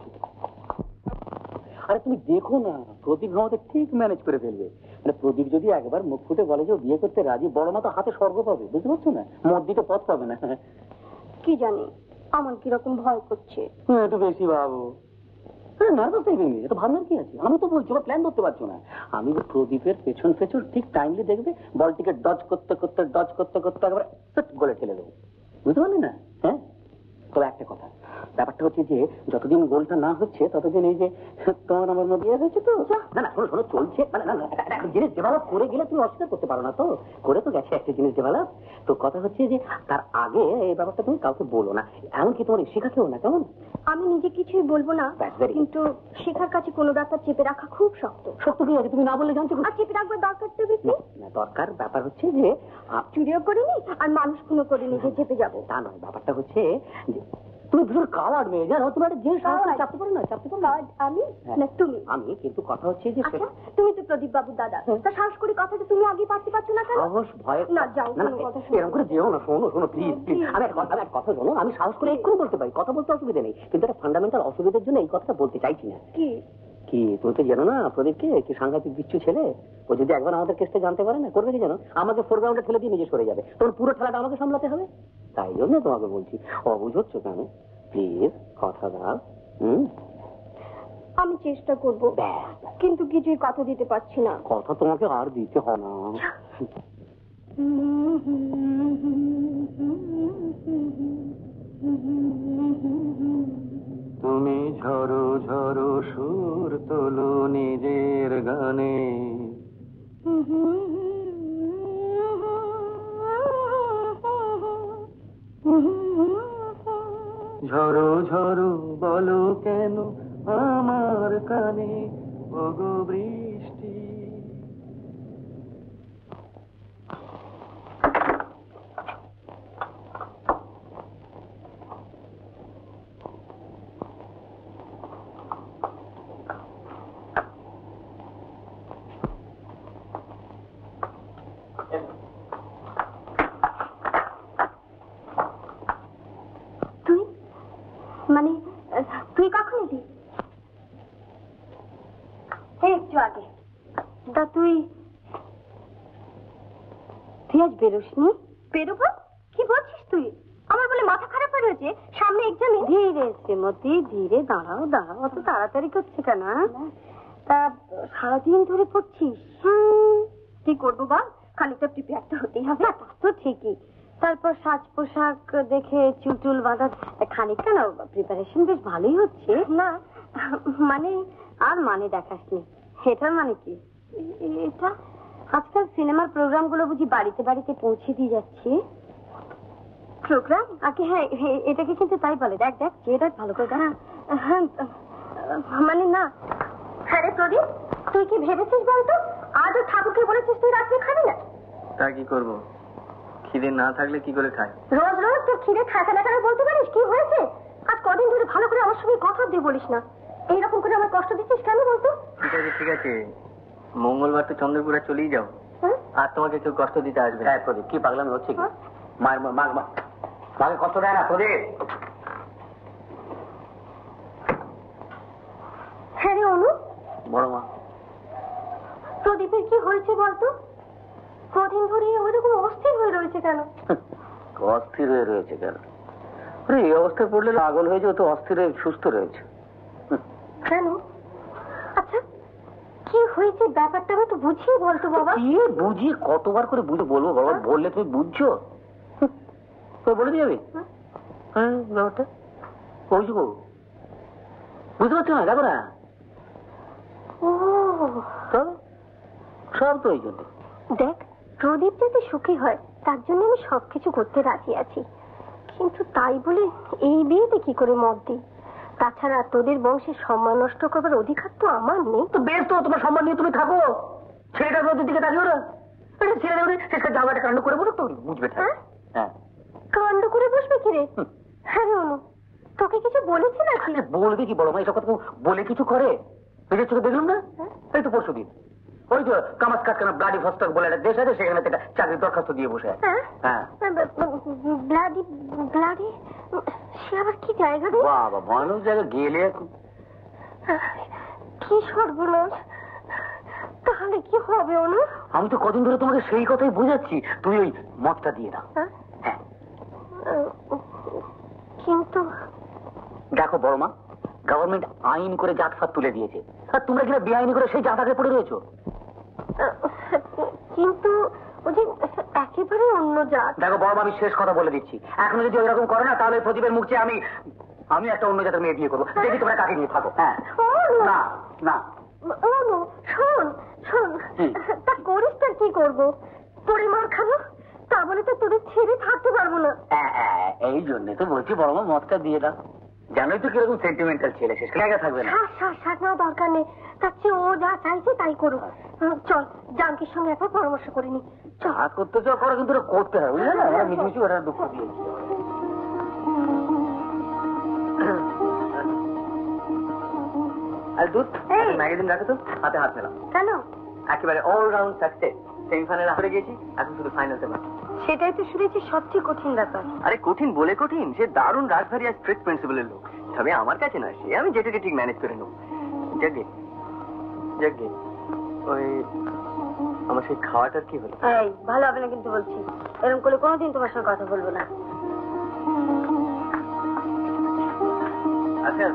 আরে তুমি দেখো না প্রদীপ আমাদের ঠিক ম্যানেজ করে ফেলবে। মানে প্রদীপ যদি একবার মুখ ফুটে বলে যে বিয়ে করতে রাজি বড় মা তো হাতে স্বর্গ পাবে বুঝতে পারছ না? মদ্দিতে পথ পাবে না। কি জানি আমার কীরকম ভয় করছে। একটু বেশি ভাবো। নার্ভাস মেয়ে এত ভাবনার কি আছে? আমি তো বলছি ওরা প্ল্যান করতে পারছ না। আমি প্রদীপের পেছন পেছন ঠিক টাইমলি দেখবে বলটিকে ডজ করতে করতে ডজ করতে করতে একবার গোলে ঠেলে দেবো। বুঝতে পারলি না? হ্যাঁ? তবে একটা কথা। ব্যাপারটা হচ্ছে যে যতদিন গোলটা না হচ্ছে ততদিন এই যে তোমার আমার মধ্যে হয়েছে তো? না না শোনো চলছে। মানে না না জিনিস ডেভেলপ করে গেলে তুমি অস্বীকার করতে পারো না তো। করে তো গেছে একটা জিনিস ডেভেলপ তো কথা হচ্ছে যে তার আগে এই ব্যাপারটা তুমি কাউকে বলো না। এমনকি তোমার শেখাকেও না কেমন? আমি নিজে কিছুই বলব না কিন্তু শেখার কাছে কোনো ব্যাপার চেপে রাখা খুব শক্ত। সত্য কি? আছে তুমি না বললে জানছো আর চেপে রাখবার দরকার তো বেশি? না দরকার ব্যাপার হচ্ছে যে আপ- চুরিও করিনি আর মানুষ খুনো করিনি যে চেপে যাব। তা নয় ব্যাপারটা হচ্ছে যে তুমি ভীষণ কাওয়ার্ড মেয়ে জানো? তুমি একটা জিনিস Coward? চাপতে পারো না চাপতে পারো না? আমি হ্যাঁ। না তুমি। আমি কিন্তু কথা হচ্ছে যে আচ্ছা তুমি তো প্রদীপ বাবু দাদা তা করে কথাটা তুমি আগে পারতে পারছ না কেন? সাহস ভয় না, যাও, না না, কথা শোনো। এরকম করে যেও না শোনো শোনো প্লিজ প্লিজ আমি একটা কথা শোনো আমি সাহস করে এক্ষুনি বলতে পারি কথা বলতে অসুবিধা নেই কিন্তু একটা ফান্ডামেন্টাল অসুবিধার জন্য এই কথাটা বলতে চাইছি না। কি? কি তুমি তো জানো না প্রদীপকে কি সাংঘাতিক বিচ্ছু ছেলে? ও যদি একবার আমাদের কেসটা জানতে পারে না করবে কি জানো? আমাকে ফোরগ্রাউন্ডে ঠেলে দিয়ে নিজে সরে যাবে। তোর পুরো ঠেলাটা আমাকে সামলাতে হবে? তাই জন্য তোমাকে বলছি অবুঝ হচ্ছে কেন? প্লিজ কথা দাও। হুম? আমি চেষ্টা করব কিন্তু কিছুই কথা দিতে পারছি না। কথা তোমাকে আর দিতে হয় না। [laughs] তুমি ঝরো ঝরো সুর তোলো নিজের গানে। ঝরো ঝরো বলো কেন আমার কানে? ওগো বৃষ্টি তুই মানে আহ, তুই কখন এলি এই একটু আগে তা তুই তুই আজ বেরোসনি? বেরোবো? কি বলছিস তুই? আমার বলে মাথা খারাপ হয়ে রয়েছে সামনে এক্সামে ধীরে শ্রীমতী ধীরে দাঁড়াও দাঁড়াও অত তাড়াতাড়ি করছে কেন হ্যাঁ? তা সারাদিন ধরে পড়ছিস? কি করব বল? খানিকটা প্রিপেয়ার তো হতেই হবে। তা তো ঠিকই। তারপর সাজ পোশাক দেখে চুলটুল বাঁধা খানিকটা না প্রিপারেশন বেশ ভালোই হচ্ছে। না। মানে আর মানে দেখাসনি। এটার মানে কি? এটা আজকাল সিনেমার প্রোগ্রামগুলো বুঝি বাড়িতে বাড়িতে পৌঁছে দিয়ে যাচ্ছে? প্রোগ্রাম? আগে হ্যাঁ এটাকে কিন্তু তাই বলে। দেখ দেখ যে দেখ ভালো করে। দেখ হ্যাঁ মানে না। হ্যাঁ রে প্রদীপ তুই কি ভেবেছিস বলতো? আজও ঠাকুরকে বলেছিস তুই রাত্রে খাবি না? তা কি করব? খিদে না থাকলে কি করে খাই? রোজ রোজ তোর খিদে থাকে না কেন বলতে পারিস? কি হয়েছে? আজ কদিন ধরে ভালো করে আমার সঙ্গে কথা দিয়ে বলিস না। এইরকম করে আমার কষ্ট দিচ্ছিস কেন বলতো? ঠিক আছে ঠিক আছে। মঙ্গলবার তো চন্দ্রপুরে চলেই যাও। হ্যাঁ? আর তোমাকে কেউ কষ্ট দিতে আসবে হ্যাঁ প্রদীপ কি পাগলামি হচ্ছে কি? মায়ের মা মা- মা- মাকে কষ্ট দেয় না প্রদীপ। হ্যাঁ রে অনু। বড় মা। প্রদীপের কি হয়েছে বলতো? কদিন ধরে ওইরকম অস্থির হয়ে রয়েছে কেন? [laughs] অস্থির হয়ে রয়েছে কেন? আরে এই অবস্থায় পড়লে পাগল হয়েছে ও তো অস্থির হয়ে সুস্থ রয়েছে। কেন? কি হয়েছে ব্যাপারটা তো বুঝিয়ে বলতো বাবা। কি বুঝিয়ে কতবার করে বুঝে বলব বাবা? বললে তুমি বুঝছ? তো বলে দিয়ে যাবে হ্যাঁ। ব্যাপারটা? বুঝছ গো? বুঝতে পারছ না দেখো না তো? সব তো এই জন্য। দেখ প্রদীপ যাতে সুখী হয় তার জন্য আমি সবকিছু করতে রাজি আছি। কিন্তু তাই বলে এই বিয়েতে কি করে মত দিই? তাছাড়া তোদের বংশের সম্মান নষ্ট করবার অধিকার তো আমার নেই। তো বেশ তো তোমার সম্মান নিয়ে তুমি থাকো। ছেলেটা রোদের দিকে তাকিও না। ছেলেটা জামাটা কাণ্ড করে বলো তো। বুঝবে হ্যাঁ? হ্যাঁ। কাণ্ড করে বসবে কি রে? হ্যাঁ রে অনু তোকে কিছু বলেছি না বলবে কি? বলো মা এসব কথা বলে কিছু করে? চোখে দেখলাম না? এই তো পরশু দিন ওই তো কামাস কাটকানা ব্লাডি বলে একটা দেশ আছে সেখানে একটা চাকরির দরখাস্ত দিয়ে বসে আছে। হ্যাঁ? হ্যাঁ। ব্লাডি ব্লাডি সে আবার কি জায়গা রে? বাবা জায়গায় গেলে কি সর্বনাশ। তাহলে কি হবে অনু? আমি তো কদিন ধরে তোমাকে সেই কথাই বোঝাচ্ছি। তুমি ওই মদটা দিয়ে দাও। হ্যাঁ? হ্যাঁ। কিন্তু দেখো বড় মা গভর্নমেন্ট আইন করে জাতফাত তুলে দিয়েছে। আর তোমরা কিনা বেআইনি করে সেই জাতাকে পড়ে রয়েছো? কিন্তু ওই যে একেবারে অন্য জাত। দেখো বড় আমি শেষ কথা বলে দিচ্ছি। এখনও যদি ওইরকম করো না তাহলে প্রদীপের মুখ আমি আমি একটা অন্য জাতের মেয়ে বিয়ে করব। দেখি তোমরা কাকে নিয়ে থাকো। হ্যাঁ। না না। শোন শোন? তা করিস তার কি করব? পরে মার খাব? তা বলে তো তোদের ছেড়ে থাকতে পারব না। হ্যাঁ, হ্যাঁ, এই জন্য তো বলছি বড় মা মদটা দিয়ে দাও। জানোই তো কীরকম সেন্টিমেন্টাল ছেলে শেষ জায়গা থাকবে না। শ্বাস নেওয়া দরকার নেই। তার চেয়ে ও যা চাইছে তাই করুক। চল জানকির সঙ্গে একবার পরামর্শ করে নি। চল। করতে চাও করো কিন্তু করতে হবে বুঝলে না? আমরা মিছমিছি ওটা দুঃখ দিয়েছি আর দুধ। ম্যাগাজিন রাখো তো হাতে হাত মেলাম কেন? একেবারে অল রাউন্ড সাকসেস সেমিফাইনালে হারে গেছি এখন শুধু ফাইনালতে বাকি। সেটাই তো শুনেছি সবচেয়ে কঠিন ব্যাপার। আরে কঠিন বলে কঠিন সে দারুণ রাজভারি আর স্ট্রিক্ট প্রিন্সিপালের লোক। তবে আমার কাছে না সে আমি যেটাকে ঠিক ম্যানেজ করে নেব। যাকে যাকে ওই আমার সেই খাওয়াটার কি হলো? এই ভালো হবে না কিন্তু বলছি। এরকম করলে কোনোদিন তোমার সঙ্গে কথা বলব না। আচ্ছা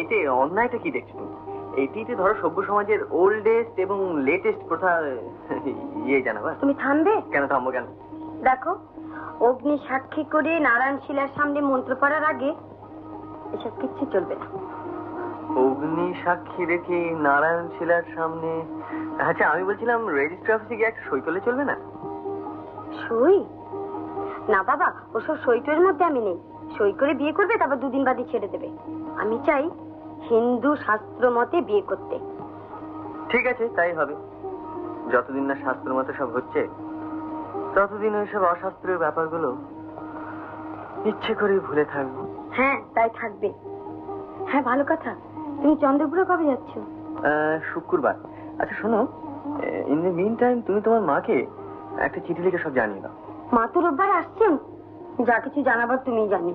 এতে অন্যায়টা কি দেখছ তুমি? এটিতে ধরো সভ্য সমাজের ওল্ডেস্ট এবং লেটেস্ট প্রথা ইয়ে জানাবা তুমি থামবে? কেন থামবো কেন? দেখো অগ্নি সাক্ষী করে নারায়ণ শিলার সামনে মন্ত্র পড়ার আগে এসব কিচ্ছু চলবে না। অগ্নি সাক্ষী রেখে নারায়ণ শিলার সামনে আচ্ছা আমি বলছিলাম রেজিস্ট্রি অফিসে গিয়ে একটা সই করলে চলবে না? সই? না বাবা ওসব সইটোর মধ্যে আমি নেই। সই করে বিয়ে করবে তারপর দুদিন বাদে ছেড়ে দেবে। আমি চাই হিন্দু শাস্ত্র মতে বিয়ে করতে। ঠিক আছে তাই হবে। যতদিন না শাস্ত্র মতো সব হচ্ছে ততদিন ওইসব অশাস্ত্রীয় ব্যাপারগুলো ইচ্ছে করে ভুলে থাকব। হ্যাঁ তাই থাকবে। হ্যাঁ ভালো কথা। তুমি চন্দ্রপুরে কবে যাচ্ছ? শুক্রবার। আচ্ছা শোনো ইন দ্য মিন টাইম তুমি তোমার মাকে একটা চিঠি লিখে সব জানিয়ে দাও। মা তো রোববার আসছেন। যা কিছু জানাবার তুমি জানি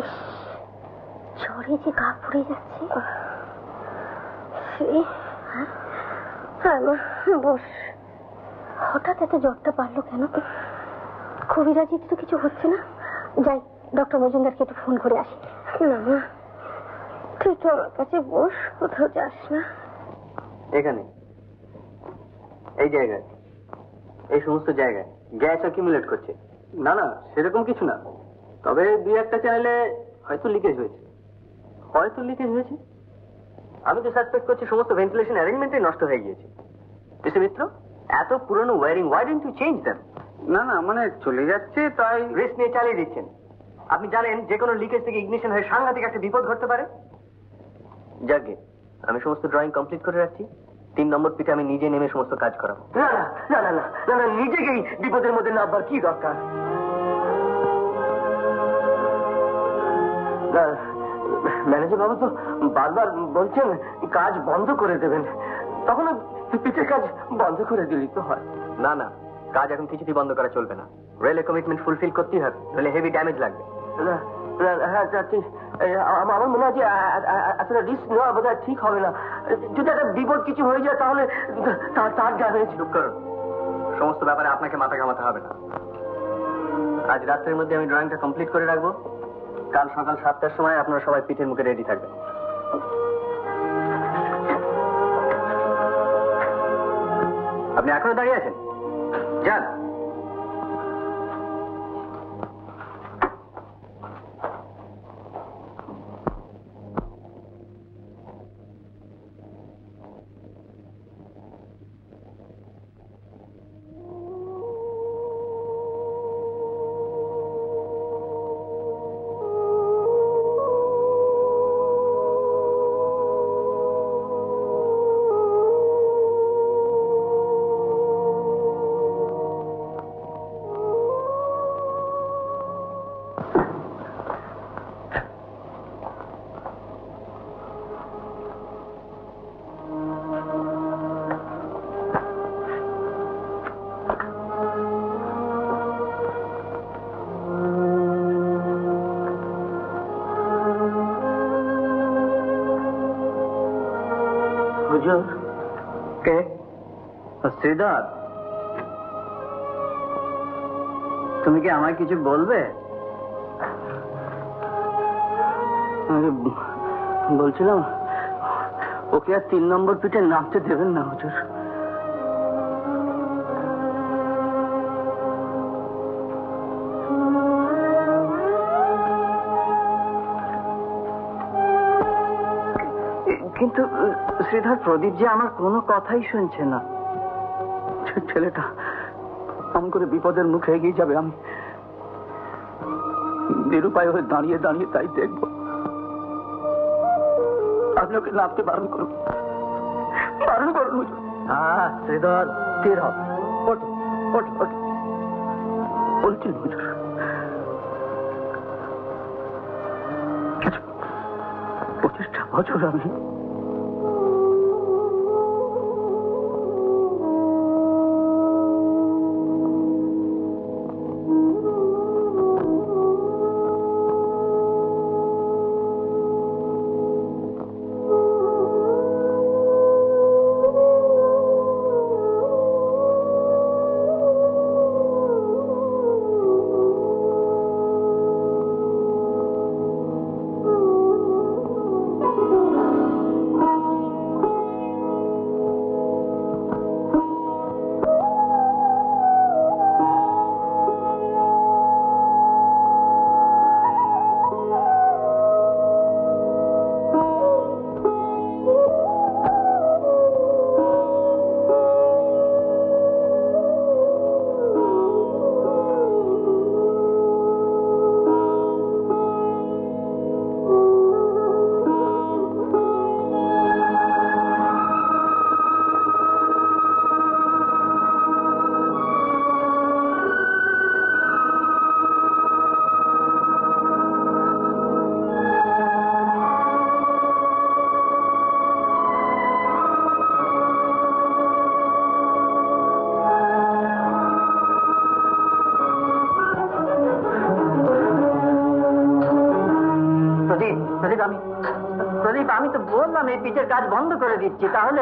ইস, জ্বরে যে গা পুড়ে যাচ্ছে এই, হ্যাঁ? হ্যাঁ, মা, বস হঠাৎ এত জ্বরটা বাড়লো কেন? কবিরাজি তো কিছু হচ্ছে না। যাই ডক্টর মজুমদারকে একটু ফোন করে আসি। না মা, তুই তো আমার কাছে বস, কোথাও যাস না। এখানে। এই জায়গায়। এই সমস্ত জায়গায়। গ্যাস অ্যাকিমুলেট করছে। না না, সেরকম কিছু না। তবে দুই একটা চ্যানেলে হয়তো লিকেজ হয়েছে। হয়তো লিকেজ হয়েছে। আমি তো সাসপেক্ট করছি সমস্ত ভেন্টিলেশন অ্যারেঞ্জমেন্টই নষ্ট হয়ে গিয়েছে। মিত্র? এত পুরনো wiring why don't you change them না না মানে চলে যাচ্ছে তাই রেস্ট নিয়ে চালিয়ে দিচ্ছেন। আপনি জানেন যে কোনো লিকেজ থেকে ইগনিশন হয়ে সাংঘাতিক একটা বিপদ ঘটতে পারে? যাকে আমি সমস্ত ড্রয়িং কমপ্লিট করে রাখছি। তিন নম্বর পিঠে আমি নিজে নেমে সমস্ত কাজ করাবো। না না না না না না নিজেকেই বিপদের মধ্যে নামবার কি দরকার? ম্যানেজার বাবু তো বারবার বলছেন কাজ বন্ধ করে দেবেন। তখন পিঠের কাজ বন্ধ করে দিলেই তো হয়। না না কাজ এখন কিছুতেই বন্ধ করা চলবে না। রেলে কমিটমেন্ট ফুলফিল করতেই হবে তাহলে হেভি ড্যামেজ লাগবে। হ্যাঁ ঠিক। আমার মনে হয় যে এতটা রিস্ক নেওয়া বোধ ঠিক হবে না। যদি একটা বিপদ কিছু হয়ে যায় তাহলে তার ড্যামেজ করুন। সমস্ত ব্যাপারে আপনাকে মাথা ঘামাতে হবে না। আজ রাত্রের মধ্যে আমি ড্রয়িংটা কমপ্লিট করে রাখব। কাল সকাল সাতটার সময় আপনারা সবাই পিঠের মুখে রেডি থাকবেন। আপনি এখনও দাঁড়িয়ে আছেন? যান। হুজুর। কে? শ্রীধর। তুমি কি আমায় কিছু বলবে? বলছিলাম ওকে আর তিন নম্বর পিঠে নামতে দেবেন না হুজুর। কিন্তু শ্রীধর প্রদীপ যে আমার কোনো কথাই শুনছে না। ছেলেটা আম করে বিপদের মুখে এগিয়ে যাবে আমি নিরুপায় হয়ে দাঁড়িয়ে দাঁড়িয়ে তাই দেখব। আপনি ওকে নামতে বারণ করুন। বারণ করুন। হ্যাঁ শ্রীধর স্থির হ ওঠ ওঠ ওঠ। বলছেন হুজুর। পঁচিশটা বছর আমি।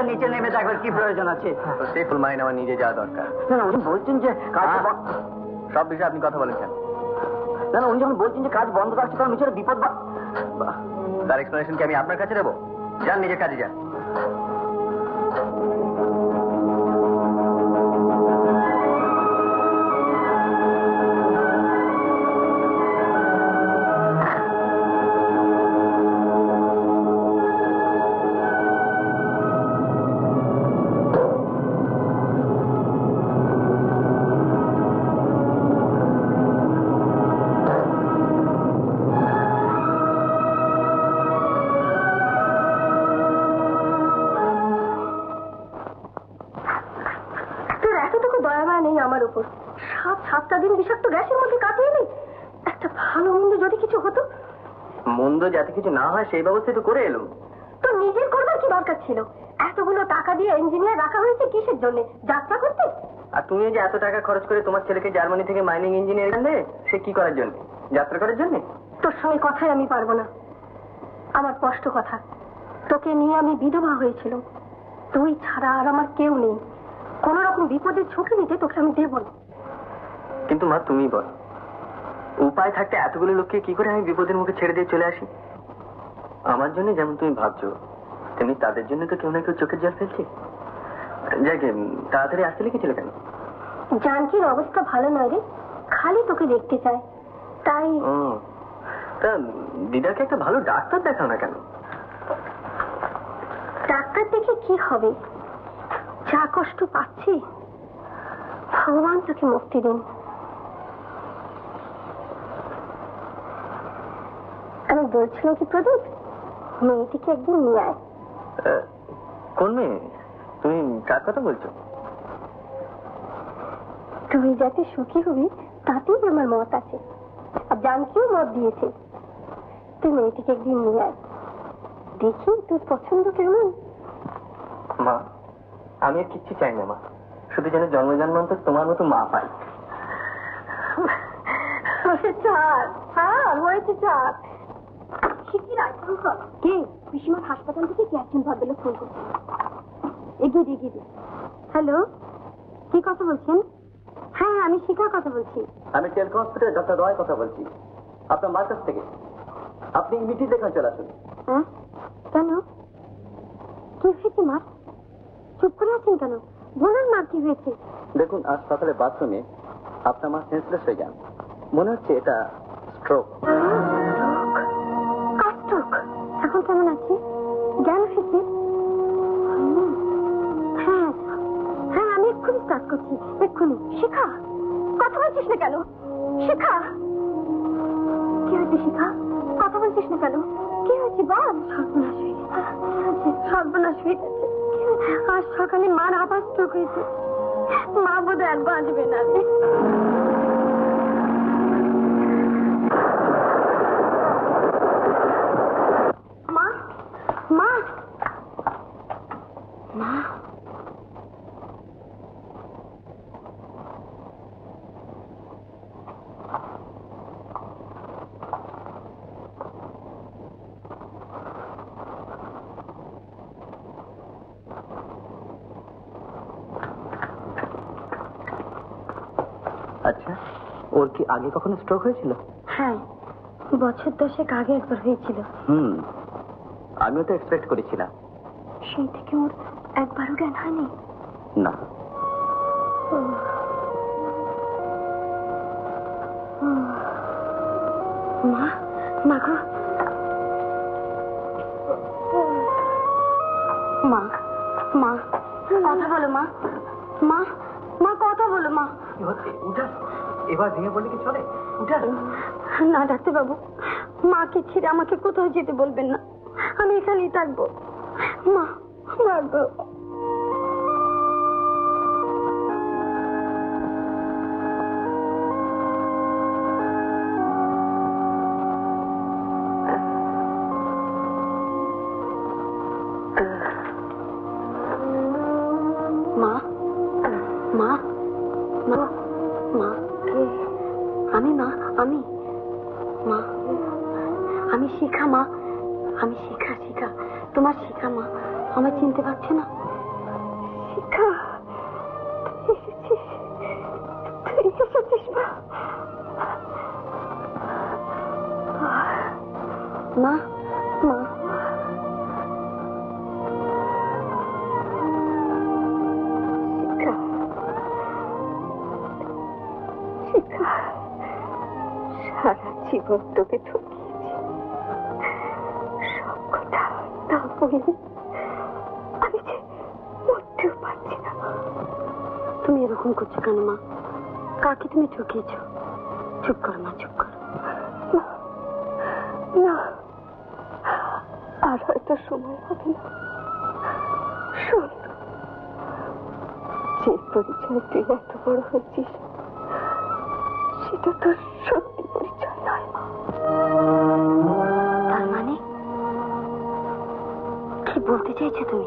নিচে নেমে দেখবার কি প্রয়োজন আছে। সেফুল মাইন আমার নিজে যাওয়া দরকার। না না, উনি বলছেন যে কাজ হ্যাঁ। সব বিষয়ে আপনি কথা বলেন কেন না না উনি যখন বলছেন যে কাজ বন্ধ রাখছে তখন নিচে বিপদ তার এক্সপ্লেনেশন কি আমি আপনার কাছে দেবো? যান নিজের কাজে যান। কিছু না হয় সেই ব্যবস্থা একটু করে এলুম। তো নিজের করবার কি দরকার ছিল? এতগুলো টাকা দিয়ে ইঞ্জিনিয়ার রাখা হয়েছে কিসের জন্য? যাত্রা করতে? আর তুমি যে এত টাকা খরচ করে তোমার ছেলেকে জার্মানি থেকে মাইনিং ইঞ্জিনিয়ার আনলে সে কি করার জন্য? যাত্রা করার জন্য? তোর সঙ্গে কথাই আমি পারব না। আমার স্পষ্ট কথা তোকে নিয়ে আমি বিধবা হয়েছিল তুই ছাড়া আর আমার কেউ নেই। কোন রকম বিপদের ঝুঁকি নিতে তোকে আমি দেবো না। কিন্তু মা তুমি বল। উপায় থাকতে এতগুলো লোককে কি করে আমি বিপদের মুখে ছেড়ে দিয়ে চলে আসি? আমার জন্য যেমন তুমি ভাবছ তেমনি তাদের জন্য তো কেউ না কেউ চোখের জল ফেলছে। যাকে তাড়াতাড়ি আসতে লিখেছিল কেন? জানকির অবস্থা ভালো নয় রে। খালি তোকে দেখতে চায়। তাই তা দিদাকে একটা ভালো ডাক্তার দেখাও না কেন? ডাক্তার দেখে কি হবে? যা কষ্ট পাচ্ছি ভগবান তোকে মুক্তি দিন। আমি বলছিলাম কি প্রদীপ? মেয়েটিকে একদিন নিয়ে আয়। কোন মেয়ে? তুমি কার কথা বলছো? তুই যাতে সুখী হবি তাতেই আমার মত আছে। আর জানকিও মত দিয়েছে। তুই মেয়েটিকে একদিন নিয়ে আয়। দেখি তোর পছন্দ কেমন। মা আমি আর কিচ্ছু চাই না মা। শুধু যেন জন্ম জন্মান্তর তোমার মতো মা পাই। চার। হ্যাঁ হয়েছে আইফোন কে? পিসিমার হাসপাতাল থেকে কি একজন ভদ্রলোক ফোন করছে। এগিয়ে দিয়ে এগিয়ে হ্যালো? কি কথা বলছেন? হ্যাঁ আমি শিখার কথা বলছি। আমি টেলক হসপিটালে ডক্টর রয় কথা বলছি। আপনার মার থেকে। আপনি ইমিডিয়েট এখানে চলে আসুন। হ্যাঁ? কেন? কি হয়েছে মা? চুপ করে আছেন কেন? বলুন মা কি হয়েছে? দেখুন আজ সকালে বাথরুমে আপনার মা সেন্সলেস হয়ে যান। মনে হচ্ছে এটা স্ট্রোক আছে জ্ঞান হয়েছে হ্যাঁ হ্যাঁ আমি এক্ষুনি স্টার্ট করছি, এক্ষুনি। শিখা, কথা বলছিস না কেন? শিখা। কি হয়েছে শিখা? কথা বলছিস না কেন? কি হয়েছে বল? সর্বনাশ হয়ে গেছে। সর্বনাশ আজ সকালে মার আবার স্ট্রোক হয়েছে। মা বোধ আর বাঁচবে না রে মা মা মা আচ্ছা ওর কি আগে কখনো স্ট্রোক হয়েছিল? হ্যাঁ বছর দশেক আগে একবার হয়েছিল। হুম আমিও তো এক্সপেক্ট করেছিলাম। সেই থেকে ওর একবারও জ্ঞান হয়নি? না। মা মা গো। এবার ভেঙে পড়লে কি চলে? না, ডাক্তারবাবু মাকে ছেড়ে আমাকে কোথাও যেতে বলবেন না। আমি এখানেই থাকব। মা মা না। শিখা তুই এসেছিস মা মা। সারা জীবন তোকে ঠকিয়েছি। সব কথা না বলে এরকম করছ কেন মা কাকে তুমি ঠকিয়েছ চুপ কর মা চুপ কর না, আর হয়তো সময় হবে না শোন যে পরিচয় তুই এত বড় হচ্ছিস সেটা তোর সত্যি পরিচয় নয় মা তার মানে কি বলতে চাইছো তুমি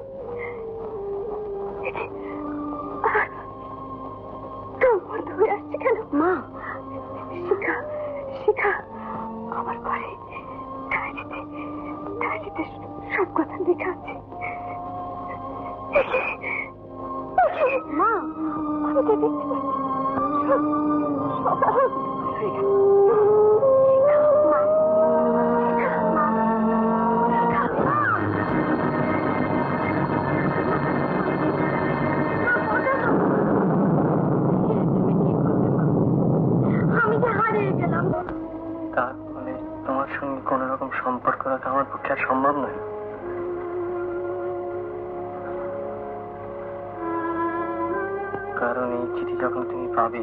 আমি তো মানে তোমার সঙ্গে কোনো রকম সম্পর্ক রাখা আমার পক্ষে আর সম্ভব নয়। চিঠি যখন তুমি পাবে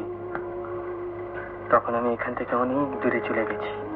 তখন আমি এখান থেকে অনেক দূরে চলে গেছি।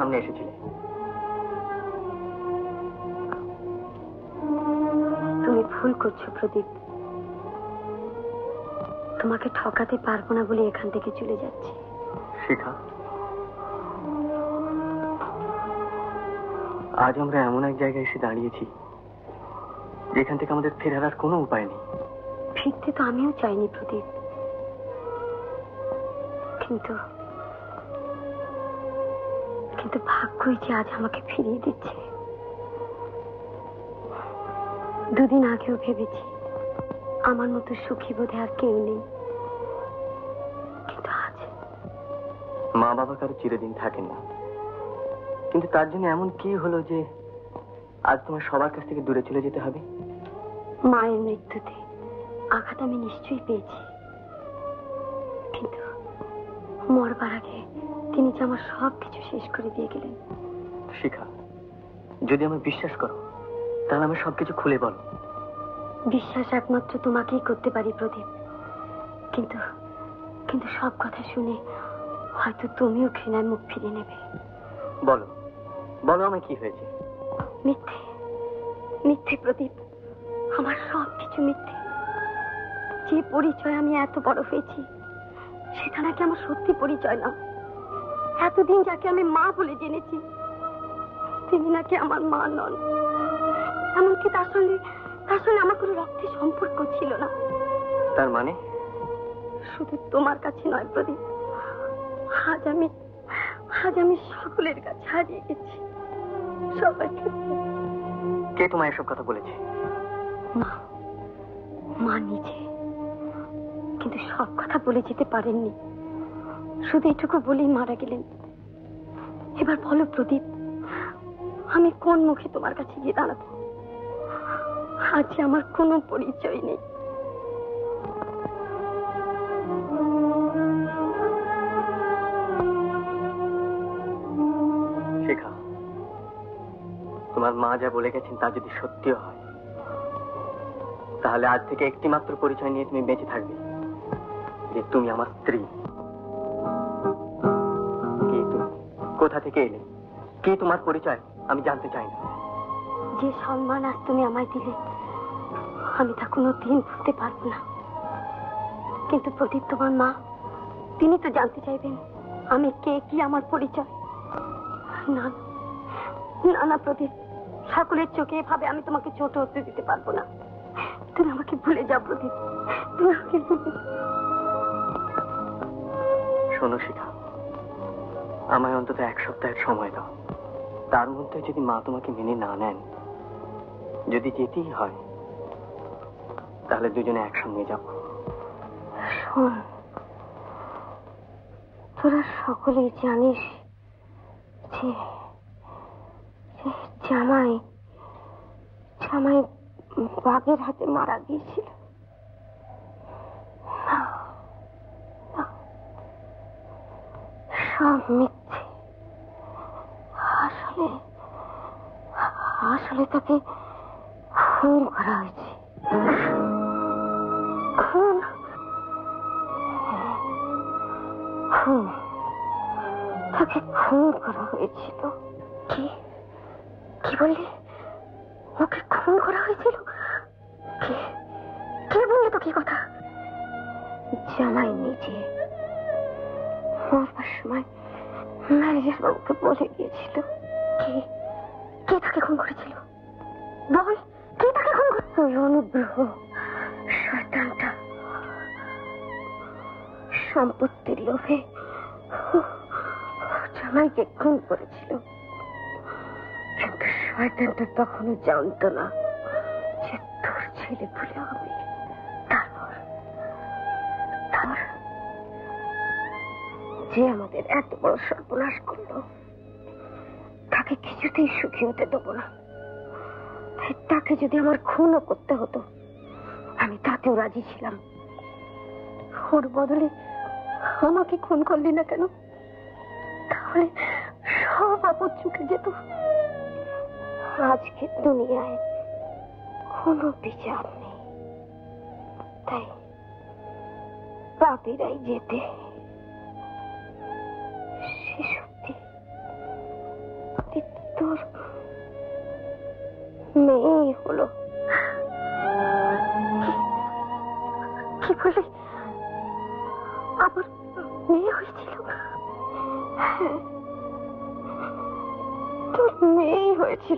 সামনে এসেছিলে। তুমি ভুল করছ প্রদীপ। তোমাকে ঠকাতে পারব না বলে এখান থেকে চলে যাচ্ছি। শিখা আজ আমরা এমন এক জায়গায় এসে দাঁড়িয়েছি যেখান থেকে আমাদের ফেরার আর কোনো উপায় নেই। ফিরতে তো আমিও চাইনি প্রদীপ। কিন্তু কিন্তু ভাগ্যই যে আজ আমাকে ফিরিয়ে দিচ্ছে। দুদিন আগেও ভেবেছি আমার মতো সুখী বোধে আর কেউ নেই। কিন্তু আজ মা বাবা কারও চিরদিন থাকেন না। কিন্তু তার জন্য এমন কি হলো যে আজ তোমার সবার কাছ থেকে দূরে চলে যেতে হবে? মায়ের মৃত্যুতে আঘাত আমি নিশ্চয়ই পেয়েছি। কিন্তু মরবার আগে তিনি যে আমার সব কিছু শেষ করে দিয়ে গেলেন। শিখা যদি আমি বিশ্বাস করো তাহলে আমি সবকিছু খুলে বলো। বিশ্বাস একমাত্র তোমাকেই করতে পারি প্রদীপ। কিন্তু কিন্তু সব কথা শুনে হয়তো তুমিও ঘৃণায় মুখ ফিরিয়ে নেবে। বলো বলো আমার কি হয়েছে? মিথ্যে মিথ্যে প্রদীপ আমার সব কিছু মিথ্যে। যে পরিচয় আমি এত বড় হয়েছি সেটা নাকি আমার সত্যি পরিচয় না এতদিন যাকে আমি মা বলে জেনেছি তিনি নাকি আমার মা নন। এমনকি তার সঙ্গে তার সঙ্গে আমার কোনো রক্তের সম্পর্ক ছিল না। তার মানে? শুধু তোমার কাছে নয় প্রদীপ। আজ আমি আজ আমি সকলের কাছে হারিয়ে গেছি। সবার কাছে কে তোমায় এসব কথা বলেছে? মা মা নিজে। কিন্তু সব কথা বলে যেতে পারেননি। শুধু এটুকু বলেই মারা গেলেন। এবার বলো, প্রদীপ, আমি কোন মুখে তোমার কাছে গিয়ে দাঁড়াবো? আজ আমার কোনো পরিচয় নেই। শেখা, তোমার মা যা বলে গেছেন তা যদি সত্যি হয়, তাহলে আজ থেকে একটি মাত্র পরিচয় নিয়ে তুমি বেঁচে থাকবে যে তুমি আমার স্ত্রী। কোথা থেকে এলে? কে তোমার পরিচয়? আমি জানতে চাই না। যে সম্মান আজ তুমি আমায় দিলে আমি তা কোনো দিন ভুলতে পারব না। কিন্তু প্রদীপ তোমার মা তিনি তো জানতে চাইবেন আমি কে কি আমার পরিচয়। না না না প্রদীপ সকলের চোখে এভাবে আমি তোমাকে ছোট হতে দিতে পারব না। তুমি আমাকে ভুলে যাও প্রদীপ। তুমি আমাকে ভুলে শোনো শিখা আমায় অন্তত এক সপ্তাহের সময় দাও। তার মধ্যে যদি মা তোমাকে মেনে না নেন, যদি যেতেই হয়, তাহলে দুজনে একসঙ্গে যাব শোন, তোরা সকলেই জানিস যে জামাই জামাই বাঘের হাতে মারা গিয়েছিল। সব মিথ্যে আসলে আসলে তাকে খুন করা হয়েছে। খুন? খুন? তাকে খুন করা হয়েছিল। কি? কি বললি? ওকে খুন করা হয়েছিল? কে? কে কথা? জামাই নিজে মরবার সময় ম্যানেজার বাবুকে বলে গিয়েছিল। কে? কে তাকে খুন করেছিল? অনুগ্রহ শয়তানটা। সম্পত্তির লোভে জামাইকে খুন করেছিল। কিন্তু শয়তানটা তখনও জানতো না যে তোর ছেলে ভুলে হবে তারপর তার যে আমাদের এত বড় সর্বনাশ করল, তাকে কিছুতেই সুখী হতে দেবো না। তাকে যদি আমার খুনও করতে হতো, আমি তাতেও রাজি ছিলাম। ওর বদলে আমাকে খুন করলি না কেন? তাহলে সব আপদ চুকে যেত। আজকে দুনিয়ায় কোনো বিচার নেই। তাই পাপিরাই যেতে।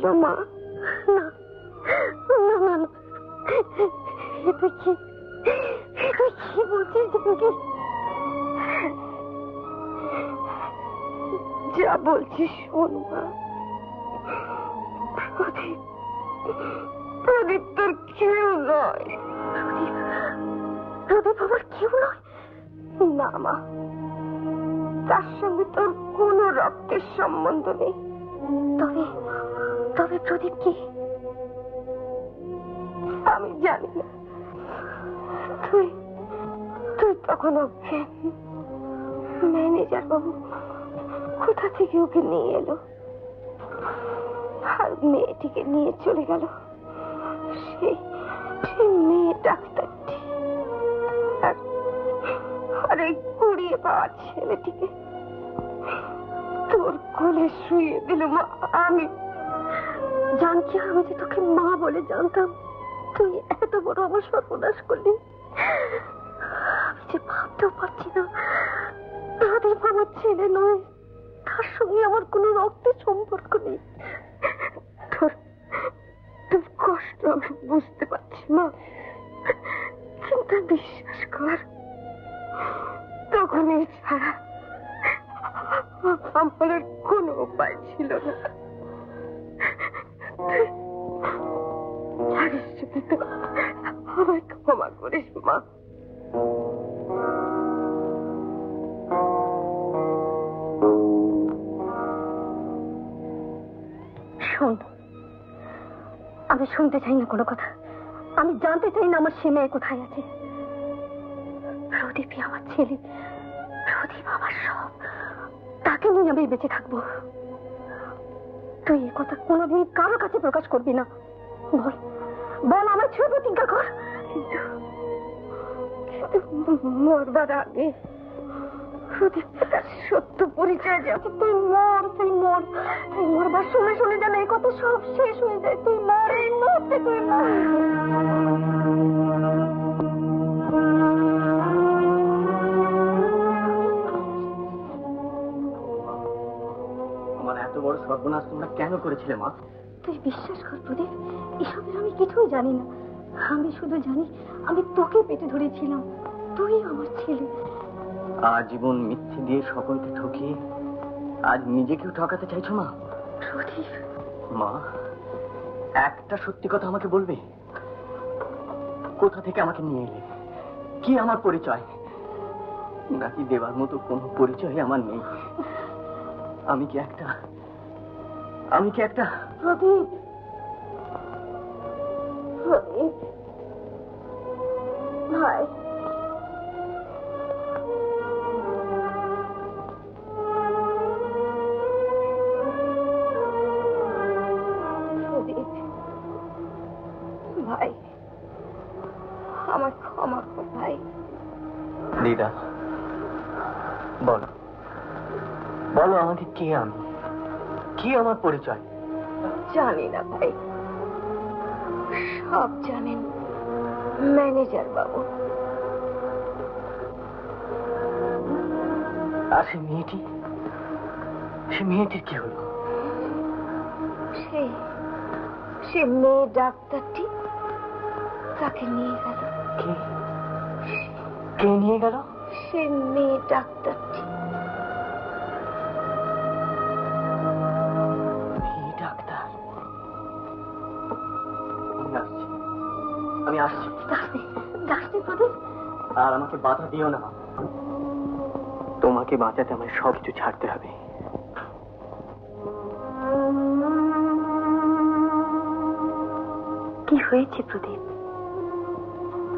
মা না বলছিস যা বলছিস শোন মা। প্রদীপ তোর কেউ নয়। প্রদীপ আমার কেউ নয়। না মা, তার সঙ্গে তোর কোনো রক্তের সম্বন্ধ নেই। তবে তবে প্রদীপ কি? আমি জানি না। তুই তুই তখন ম্যানেজার বাবু কোথা থেকে ওকে নিয়ে এলো? আর মেয়েটিকে নিয়ে চলে গেল সেই মেয়ে ডাক্তারটি। আর আর কুড়িয়ে পাওয়া ছেলেটিকে তোর কোলে শুয়ে দিল মা, আমি জানকি আমি যে তোকে মা বলে জানতাম। তুই এত বড় আমার সর্বনাশ করলি। আমি যে ভাবতেও পারছি না। প্রদীপ আমার ছেলে নয়। তার সঙ্গে আমার কোনো রক্তের সম্পর্ক নেই। তোর তোর কষ্ট আমি বুঝতে পারছি মা। কিন্তু বিশ্বাস কর, তখন এই ছাড়া আমার কোনো উপায় ছিল না। শোন, আমি শুনতে চাই না কোনো কথা। আমি জানতে চাই না আমার সে মেয়ে কোথায় আছে। প্রদীপই আমার ছেলে, প্রদীপ আমার সব। তাকে নিয়ে আমি বেঁচে থাকব। তুই এ কথা কোনোদিন কারও কাছে প্রকাশ করবি না। বল বল আমার ছুঁয়ে প্রতিজ্ঞা কর মরবার আগে সত্য পরিচয় যাবে তুই মর তুই মর, তুই মরবার শুনে শুনে যেন এই কথা সব শেষ হয়ে যায়, তুই মর, এই মুহূর্তে তুই মর। এত বড় সর্বনাশ তোমরা কেন করেছিলে মা? তুই বিশ্বাস কর প্রদীপ এসবের আমি কিছুই জানি না। আমি শুধু জানি আমি তোকে পেটে ধরেছিলাম। তুই আমার ছেলে। আজীবন মিথ্যে দিয়ে সকলকে ঠকিয়ে আজ নিজেকেও ঠকাতে চাইছো মা? প্রদীপ। মা একটা সত্যি কথা আমাকে বলবে? কোথা থেকে আমাকে নিয়ে এলে? কি আমার পরিচয়? নাকি দেবার মতো কোনো পরিচয় আমার নেই? আমি কি একটা আমি কি একটা প্রদীপ প্রদীপ ভাই। পরিচয়? জানি না ভাই। সব জানেন ম্যানেজার বাবু। আর সেই মেয়েটি? সে মেয়েটির কি হলো? সে সে মেয়ে ডাক্তারটি তাকে নিয়ে গেল। কে? নিয়ে গেল? সে মেয়ে ডাক্তারটি আর আমাকে বাধা দিও না তোমাকে বাঁচাতে আমায় সব কিছু ছাড়তে হবে। কি হয়েছে প্রদীপ?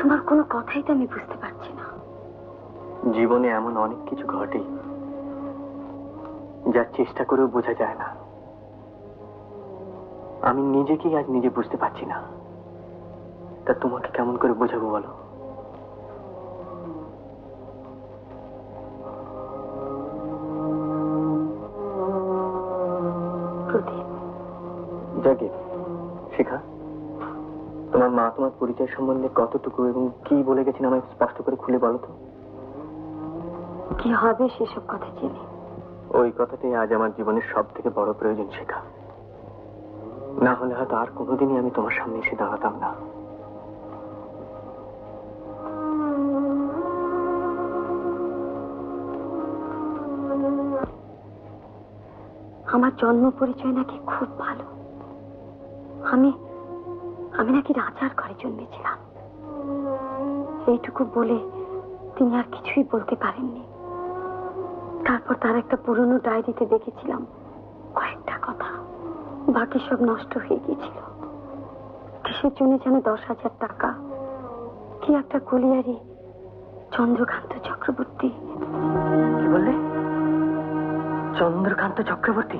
তোমার কোনো কথাই তো আমি বুঝতে পারছি না। জীবনে এমন অনেক কিছু ঘটে যার চেষ্টা করেও বোঝা যায় না। আমি নিজেকেই আজ নিজে বুঝতে পারছি না। তা তোমাকে কেমন করে বোঝাবো বলো? পরিচয় সম্বন্ধে কতটুকু এবং কি বলে গেছেন আমায় স্পষ্ট করে খুলে বলো তো? কি হবে সেসব কথা জেনে? ওই কথাটাই আজ আমার জীবনের সব থেকে বড় প্রয়োজন শেখা। না হলে হয়তো আর কোনোদিনই আমি তোমার সামনে এসে দাঁড়াতাম না। আমার জন্ম পরিচয় নাকি খুব ভালো। আমি আমি নাকি রাজার ঘরে জন্মেছিলাম। এইটুকু বলে তিনি আর কিছুই বলতে পারেননি। তারপর তার একটা পুরনো ডায়েরিতে দেখেছিলাম কয়েকটা কথা। বাকি সব নষ্ট হয়ে গিয়েছিল। কিসের জন্য যেন দশ হাজার টাকা? কি একটা কলিয়ারি চন্দ্রকান্ত চক্রবর্তী। কি বললে? চন্দ্রকান্ত চক্রবর্তী?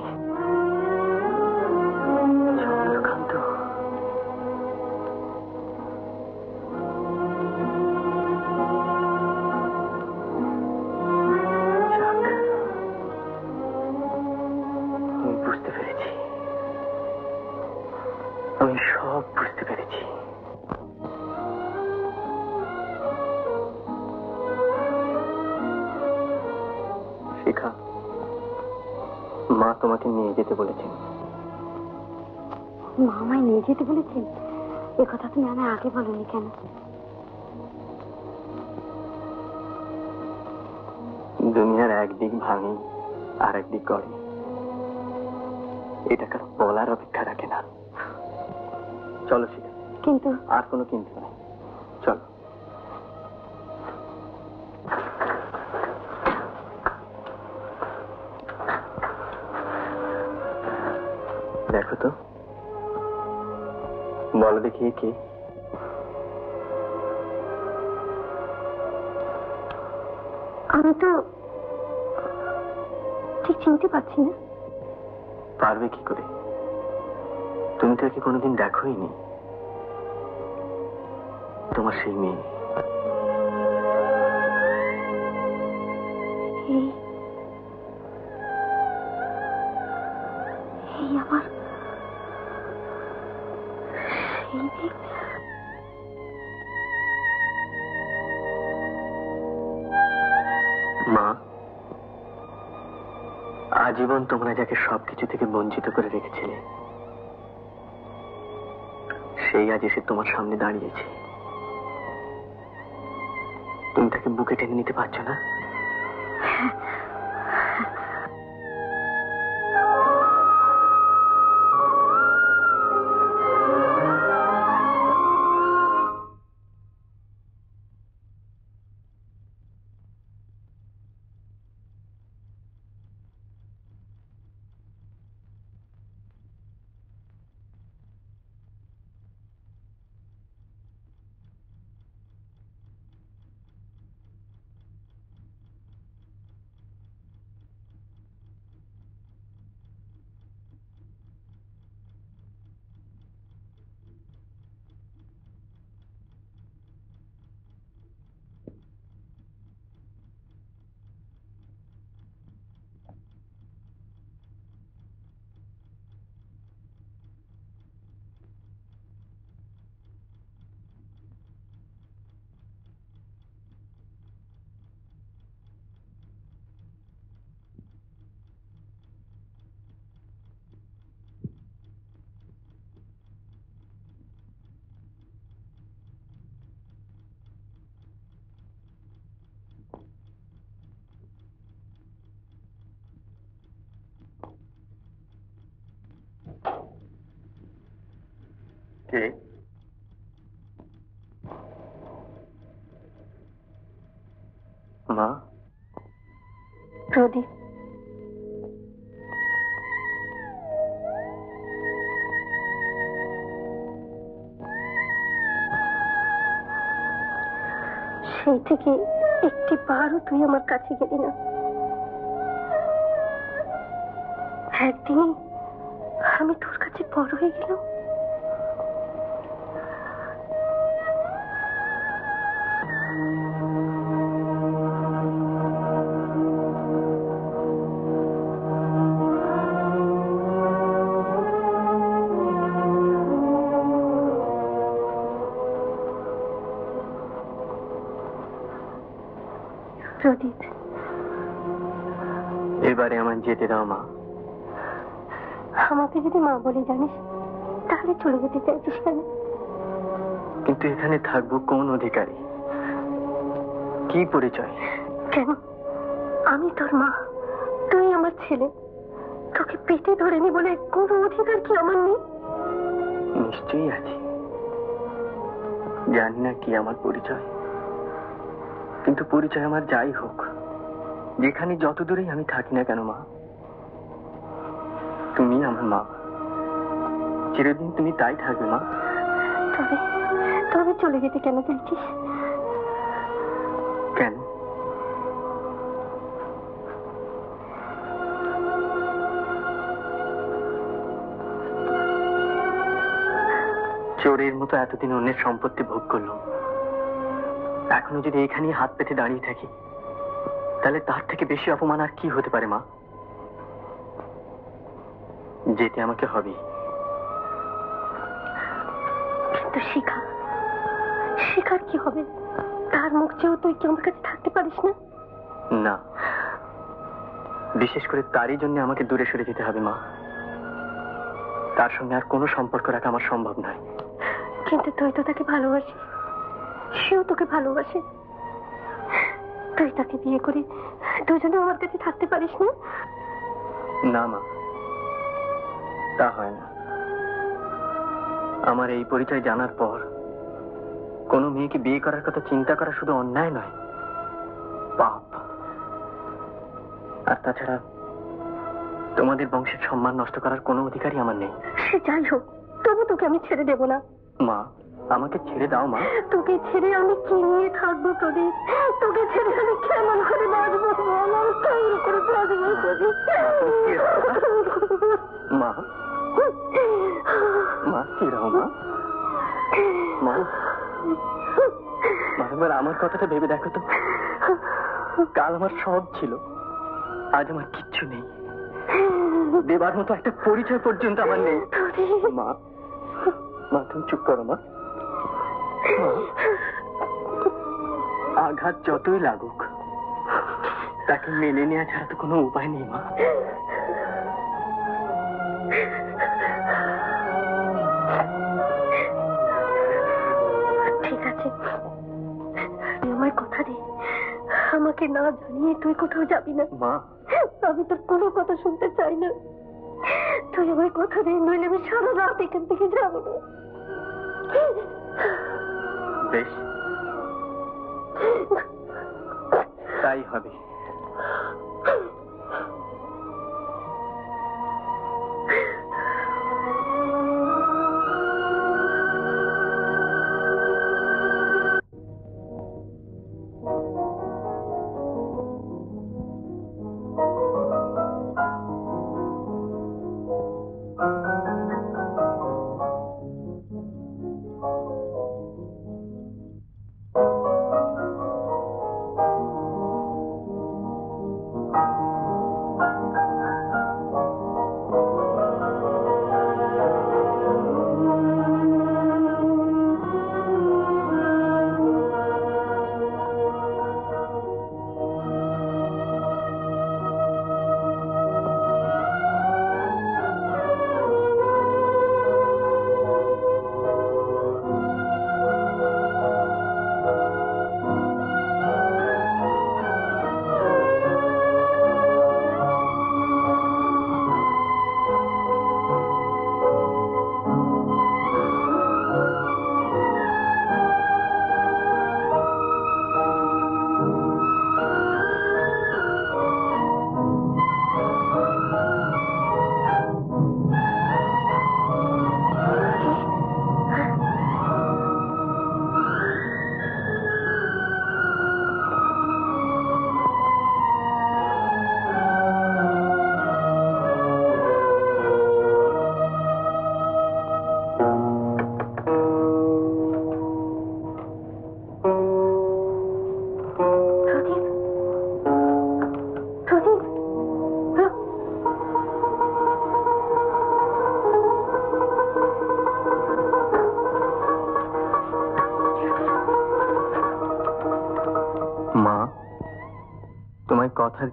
আগে বলনি কেন? দুনিয়ার একদিক ভাঙি আর একদিক গড়ে। এটা কারও বলার অপেক্ষা রাখে না। চলো শিখা কিন্তু আর কোনো কিন্তু নেই। চলো। দেখো তো। বলো দেখি কে? আমি তো ঠিক চিনতে পারছি না। পারবে কি করে? তুমি তো একে কোনোদিন দেখোই নি তোমার সেই মেয়ে। আমার সেই আজীবন তোমরা যাকে সবকিছু থেকে বঞ্চিত করে রেখেছিলে, সেই আজ এসে তোমার সামনে দাঁড়িয়েছে। তুমি তাকে বুকে টেনে নিতে পারছ না? প্রদীপ সেই থেকে একটি বারও তুই আমার কাছে গেলি না। একদিনই আমি তোর কাছে বড় হয়ে গেলাম। এবারে আমার যেতে দাও মা। আমাকে যদি মা বলে জানিস তাহলে চলে যেতে চাইছিস কেন? কিন্তু এখানে থাকব কোন অধিকারী? কি পরিচয়? কেন? আমি তোর মা। তুই আমার ছেলে। তোকে পেটে ধরে নি বলে কোনো অধিকার কি আমার নেই? নিশ্চয়ই আছে। জানি না কি আমার পরিচয়। কিন্তু পরিচয় আমার যাই হোক যেখানে যত দূরেই আমি থাকি না কেন মা তুমি আমার মা। চিরদিন তুমি তাই থাকবে মা। তবে তবে চলে যেতে কেন চাইছিস কেন? চোরের মতো এতদিন অন্যের সম্পত্তি ভোগ করলাম। এখনও যদি এখানেই হাত পেতে দাঁড়িয়ে থাকি তাহলে তার থেকে বেশি অপমান আর কি হতে পারে মা? যেতে আমাকে হবে। কিন্তু শিখা শিখার কি হবে? তার মুখ চেয়েও তুই কি আমার কাছে থাকতে পারিস না? না। বিশেষ করে তারই জন্য আমাকে দূরে সরে যেতে হবে মা। তার সঙ্গে আর কোনো সম্পর্ক রাখা আমার সম্ভব নয়। কিন্তু তুই তো তাকে ভালোবাসিস। সেও তোকে ভালোবাসে। তাকে বিয়ে করে দুজনে আমার কাছে থাকতে পারিস না? না মা। তা হয় না। আমার এই পরিচয় জানার পর কোনো মেয়েকে বিয়ে করার কথা চিন্তা করা শুধু অন্যায় নয়। পাপ। আর তাছাড়া তোমাদের বংশের সম্মান নষ্ট করার কোনো অধিকারই আমার নেই। সে যাই হোক তবু তোকে আমি ছেড়ে দেব না। মা। আমাকে ছেড়ে দাও মা। তোকে ছেড়ে আমি কি নিয়ে থাকব প্রদীপ? তোকে ছেড়ে আমি কেমন করে বাঁচবো বল? আমি কেমন করে বাঁচবো মা মা ছেড়াও মা। মা মা, একবার আমার কথাটা ভেবে দেখো তো। কাল আমার সব ছিল আজ আমার কিচ্ছু নেই। দেবার মতো একটা পরিচয় পর্যন্ত আমার নেই। মা মা তুমি চুপ করো মা, আঘাত যতই লাগুক তাকে মেনে নেওয়া ছাড়া তো কোনো উপায় নেই মা। ঠিক আছে। আমার কথা দে। আমাকে না জানিয়ে তুই কোথাও যাবি না। মা। আমি তোর কোনো কথা শুনতে চাই না। তুই আমার কথা দে নইলে আমি সারা রাত এখান থেকে যাব না। বেশ। তাই হবে।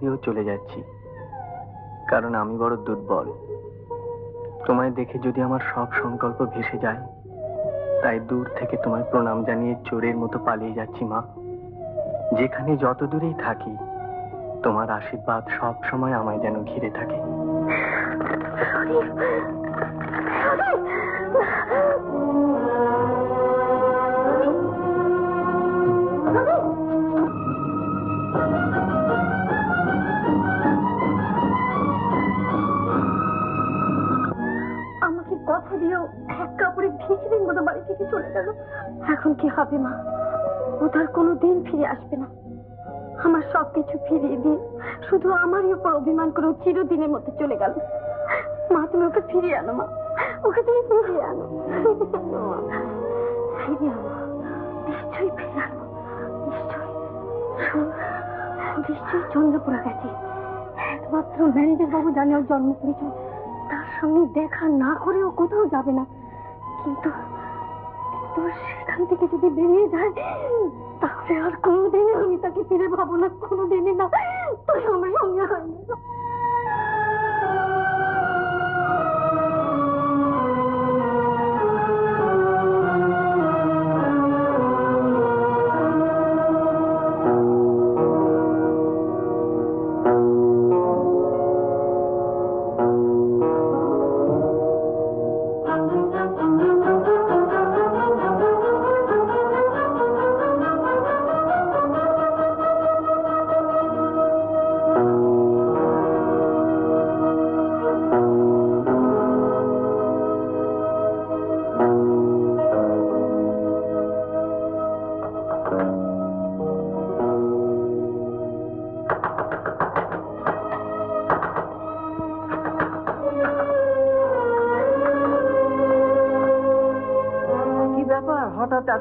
দিয়েও চলে যাচ্ছি। কারণ আমি বড় দুর্বল। তোমায় দেখে যদি আমার সব সংকল্প ভেসে যায়, তাই দূর থেকে তোমায় প্রণাম জানিয়ে চোরের মতো পালিয়ে যাচ্ছি, মা। যেখানে যত দূরেই থাকি, তোমার আশীর্বাদ সব সময় আমায় যেন ঘিরে থাকে। ভিজড়ির মতো বাড়ি থেকে চলে গেল। এখন কি হবে, মা? ও তার কোনো দিন ফিরে আসবে না। আমার সবকিছু ফিরিয়ে দিয়ে শুধু আমারই উপর অভিমান করে ও চিরদিনের চলে গেল। মা, তুমি ওকে ফিরিয়ে আনো, মা। ওকে তুমি ফিরিয়ে আনো। ফিরিয়ে আনো নিশ্চয়ই ফিরিয়ে আনো। নিশ্চয়ই। নিশ্চয়ই চন্দ্রপুরা গেছে। একমাত্র ম্যানেজার বাবু জানে ওর জন্ম পরিচয় তার সঙ্গে দেখা না করেও কোথাও যাবে না। কিন্তু কিন্তু সেখান থেকে যদি বেরিয়ে যায়, তাহলে আর কোনোদিনই আমি তাকে ফিরে পাবো না, কোনোদিনই না। তুই আমার সঙ্গে হয় না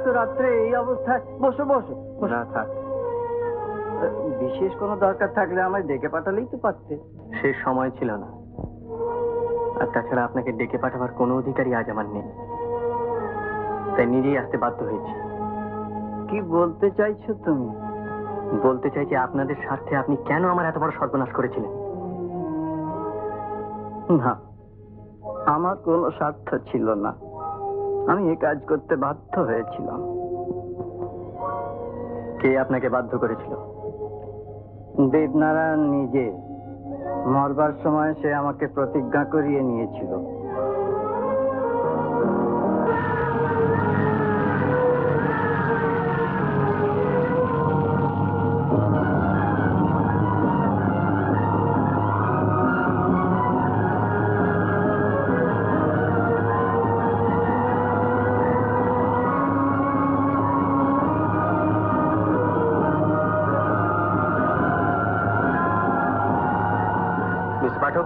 এত রাত্রে এই অবস্থায়? বসো বসো না থাক। বিশেষ কোনো দরকার থাকলে আমায় ডেকে পাঠালেই তো পারতে। সে সময় ছিল না। আর তাছাড়া আপনাকে ডেকে পাঠাবার কোনো অধিকারই আজ আমার নেই। তাই নিজেই আসতে বাধ্য হয়েছি। কি বলতে চাইছো তুমি? বলতে চাইছি আপনাদের স্বার্থে আপনি কেন আমার এত বড় সর্বনাশ করেছিলেন? না আমার কোনো স্বার্থ ছিল না। আমি এ কাজ করতে বাধ্য হয়েছিলাম। কে আপনাকে বাধ্য করেছিল? দেবনারায়ণ নিজে। মরবার সময় সে আমাকে প্রতিজ্ঞা করিয়ে নিয়েছিল।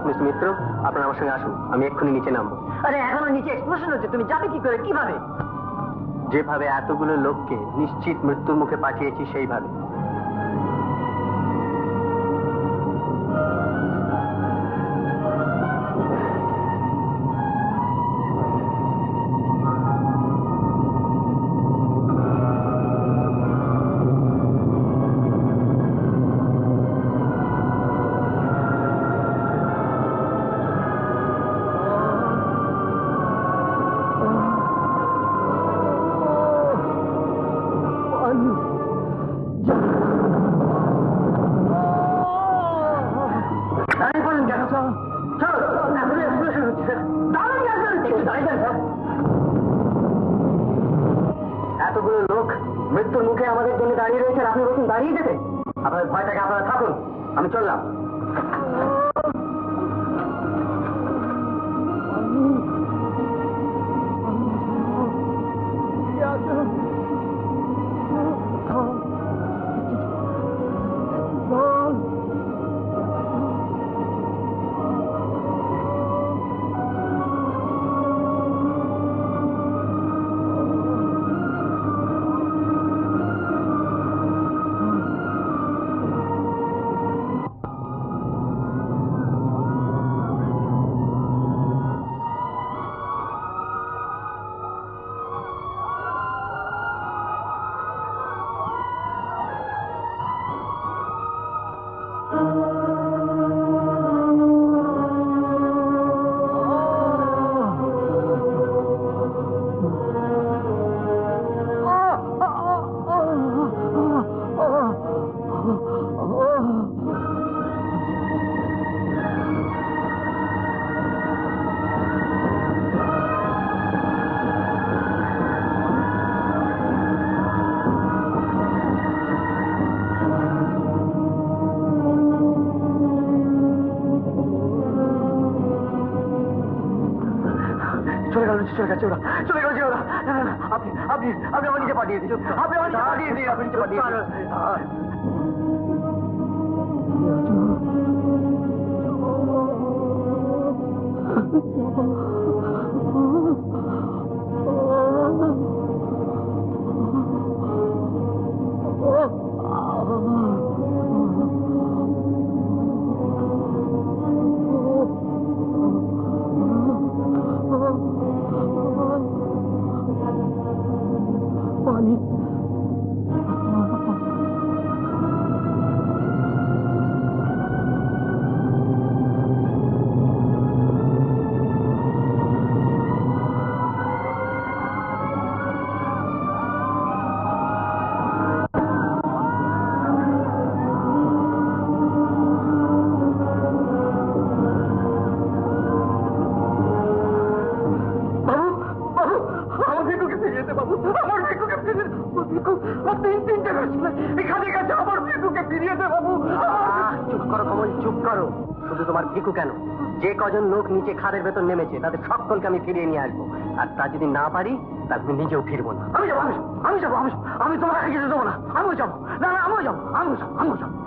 মিস মিত্র আপনারা আমার সঙ্গে আসুন। আমি এক্ষুনি নিচে নামবো। আরে এখনও নিচে এক্সপ্লোশন হচ্ছে। তুমি যাবে কি করে? কীভাবে? যেভাবে এতগুলো লোককে নিশ্চিত মৃত্যুর মুখে পাঠিয়েছি সেইভাবে। চলে গেছে ওরা নিচে খাদের ভেতর নেমেছে তাদের সকলকে আমি ফিরিয়ে নিয়ে আসব। আর তা যদি না পারি তাহলে নিজেও ফিরবো না। আমি যাব আমি যাব, আমি আমি তোমার আগে যেতে দেবো না। আমিও যাব। না না আমিও যাব আমিও যাব আমিও যাব।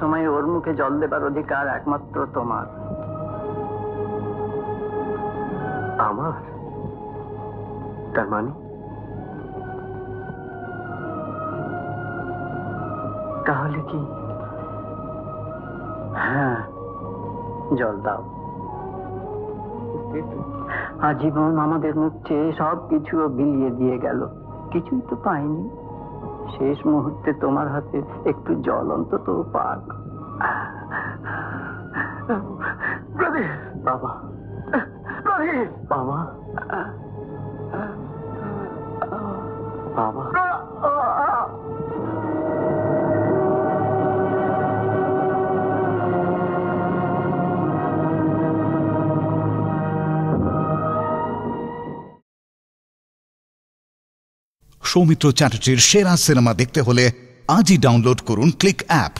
সময় ওর মুখে জল দেবার অধিকার একমাত্র তোমার। আমার? তার মানে? তাহলে কি? হ্যাঁ জল দাও। আজীবন আমাদের মুখ চেয়ে সব কিছু বিলিয়ে দিয়ে গেল। কিছুই তো পাইনি। শেষ মুহূর্তে তোমার হাতে একটু জল অন্তত পাক। বাবা। বাবা। সৌমিত্র চ্যাটার্জির সেরা সিনেমা দেখতে হলে আজই ডাউনলোড করুন ক্লিক অ্যাপ।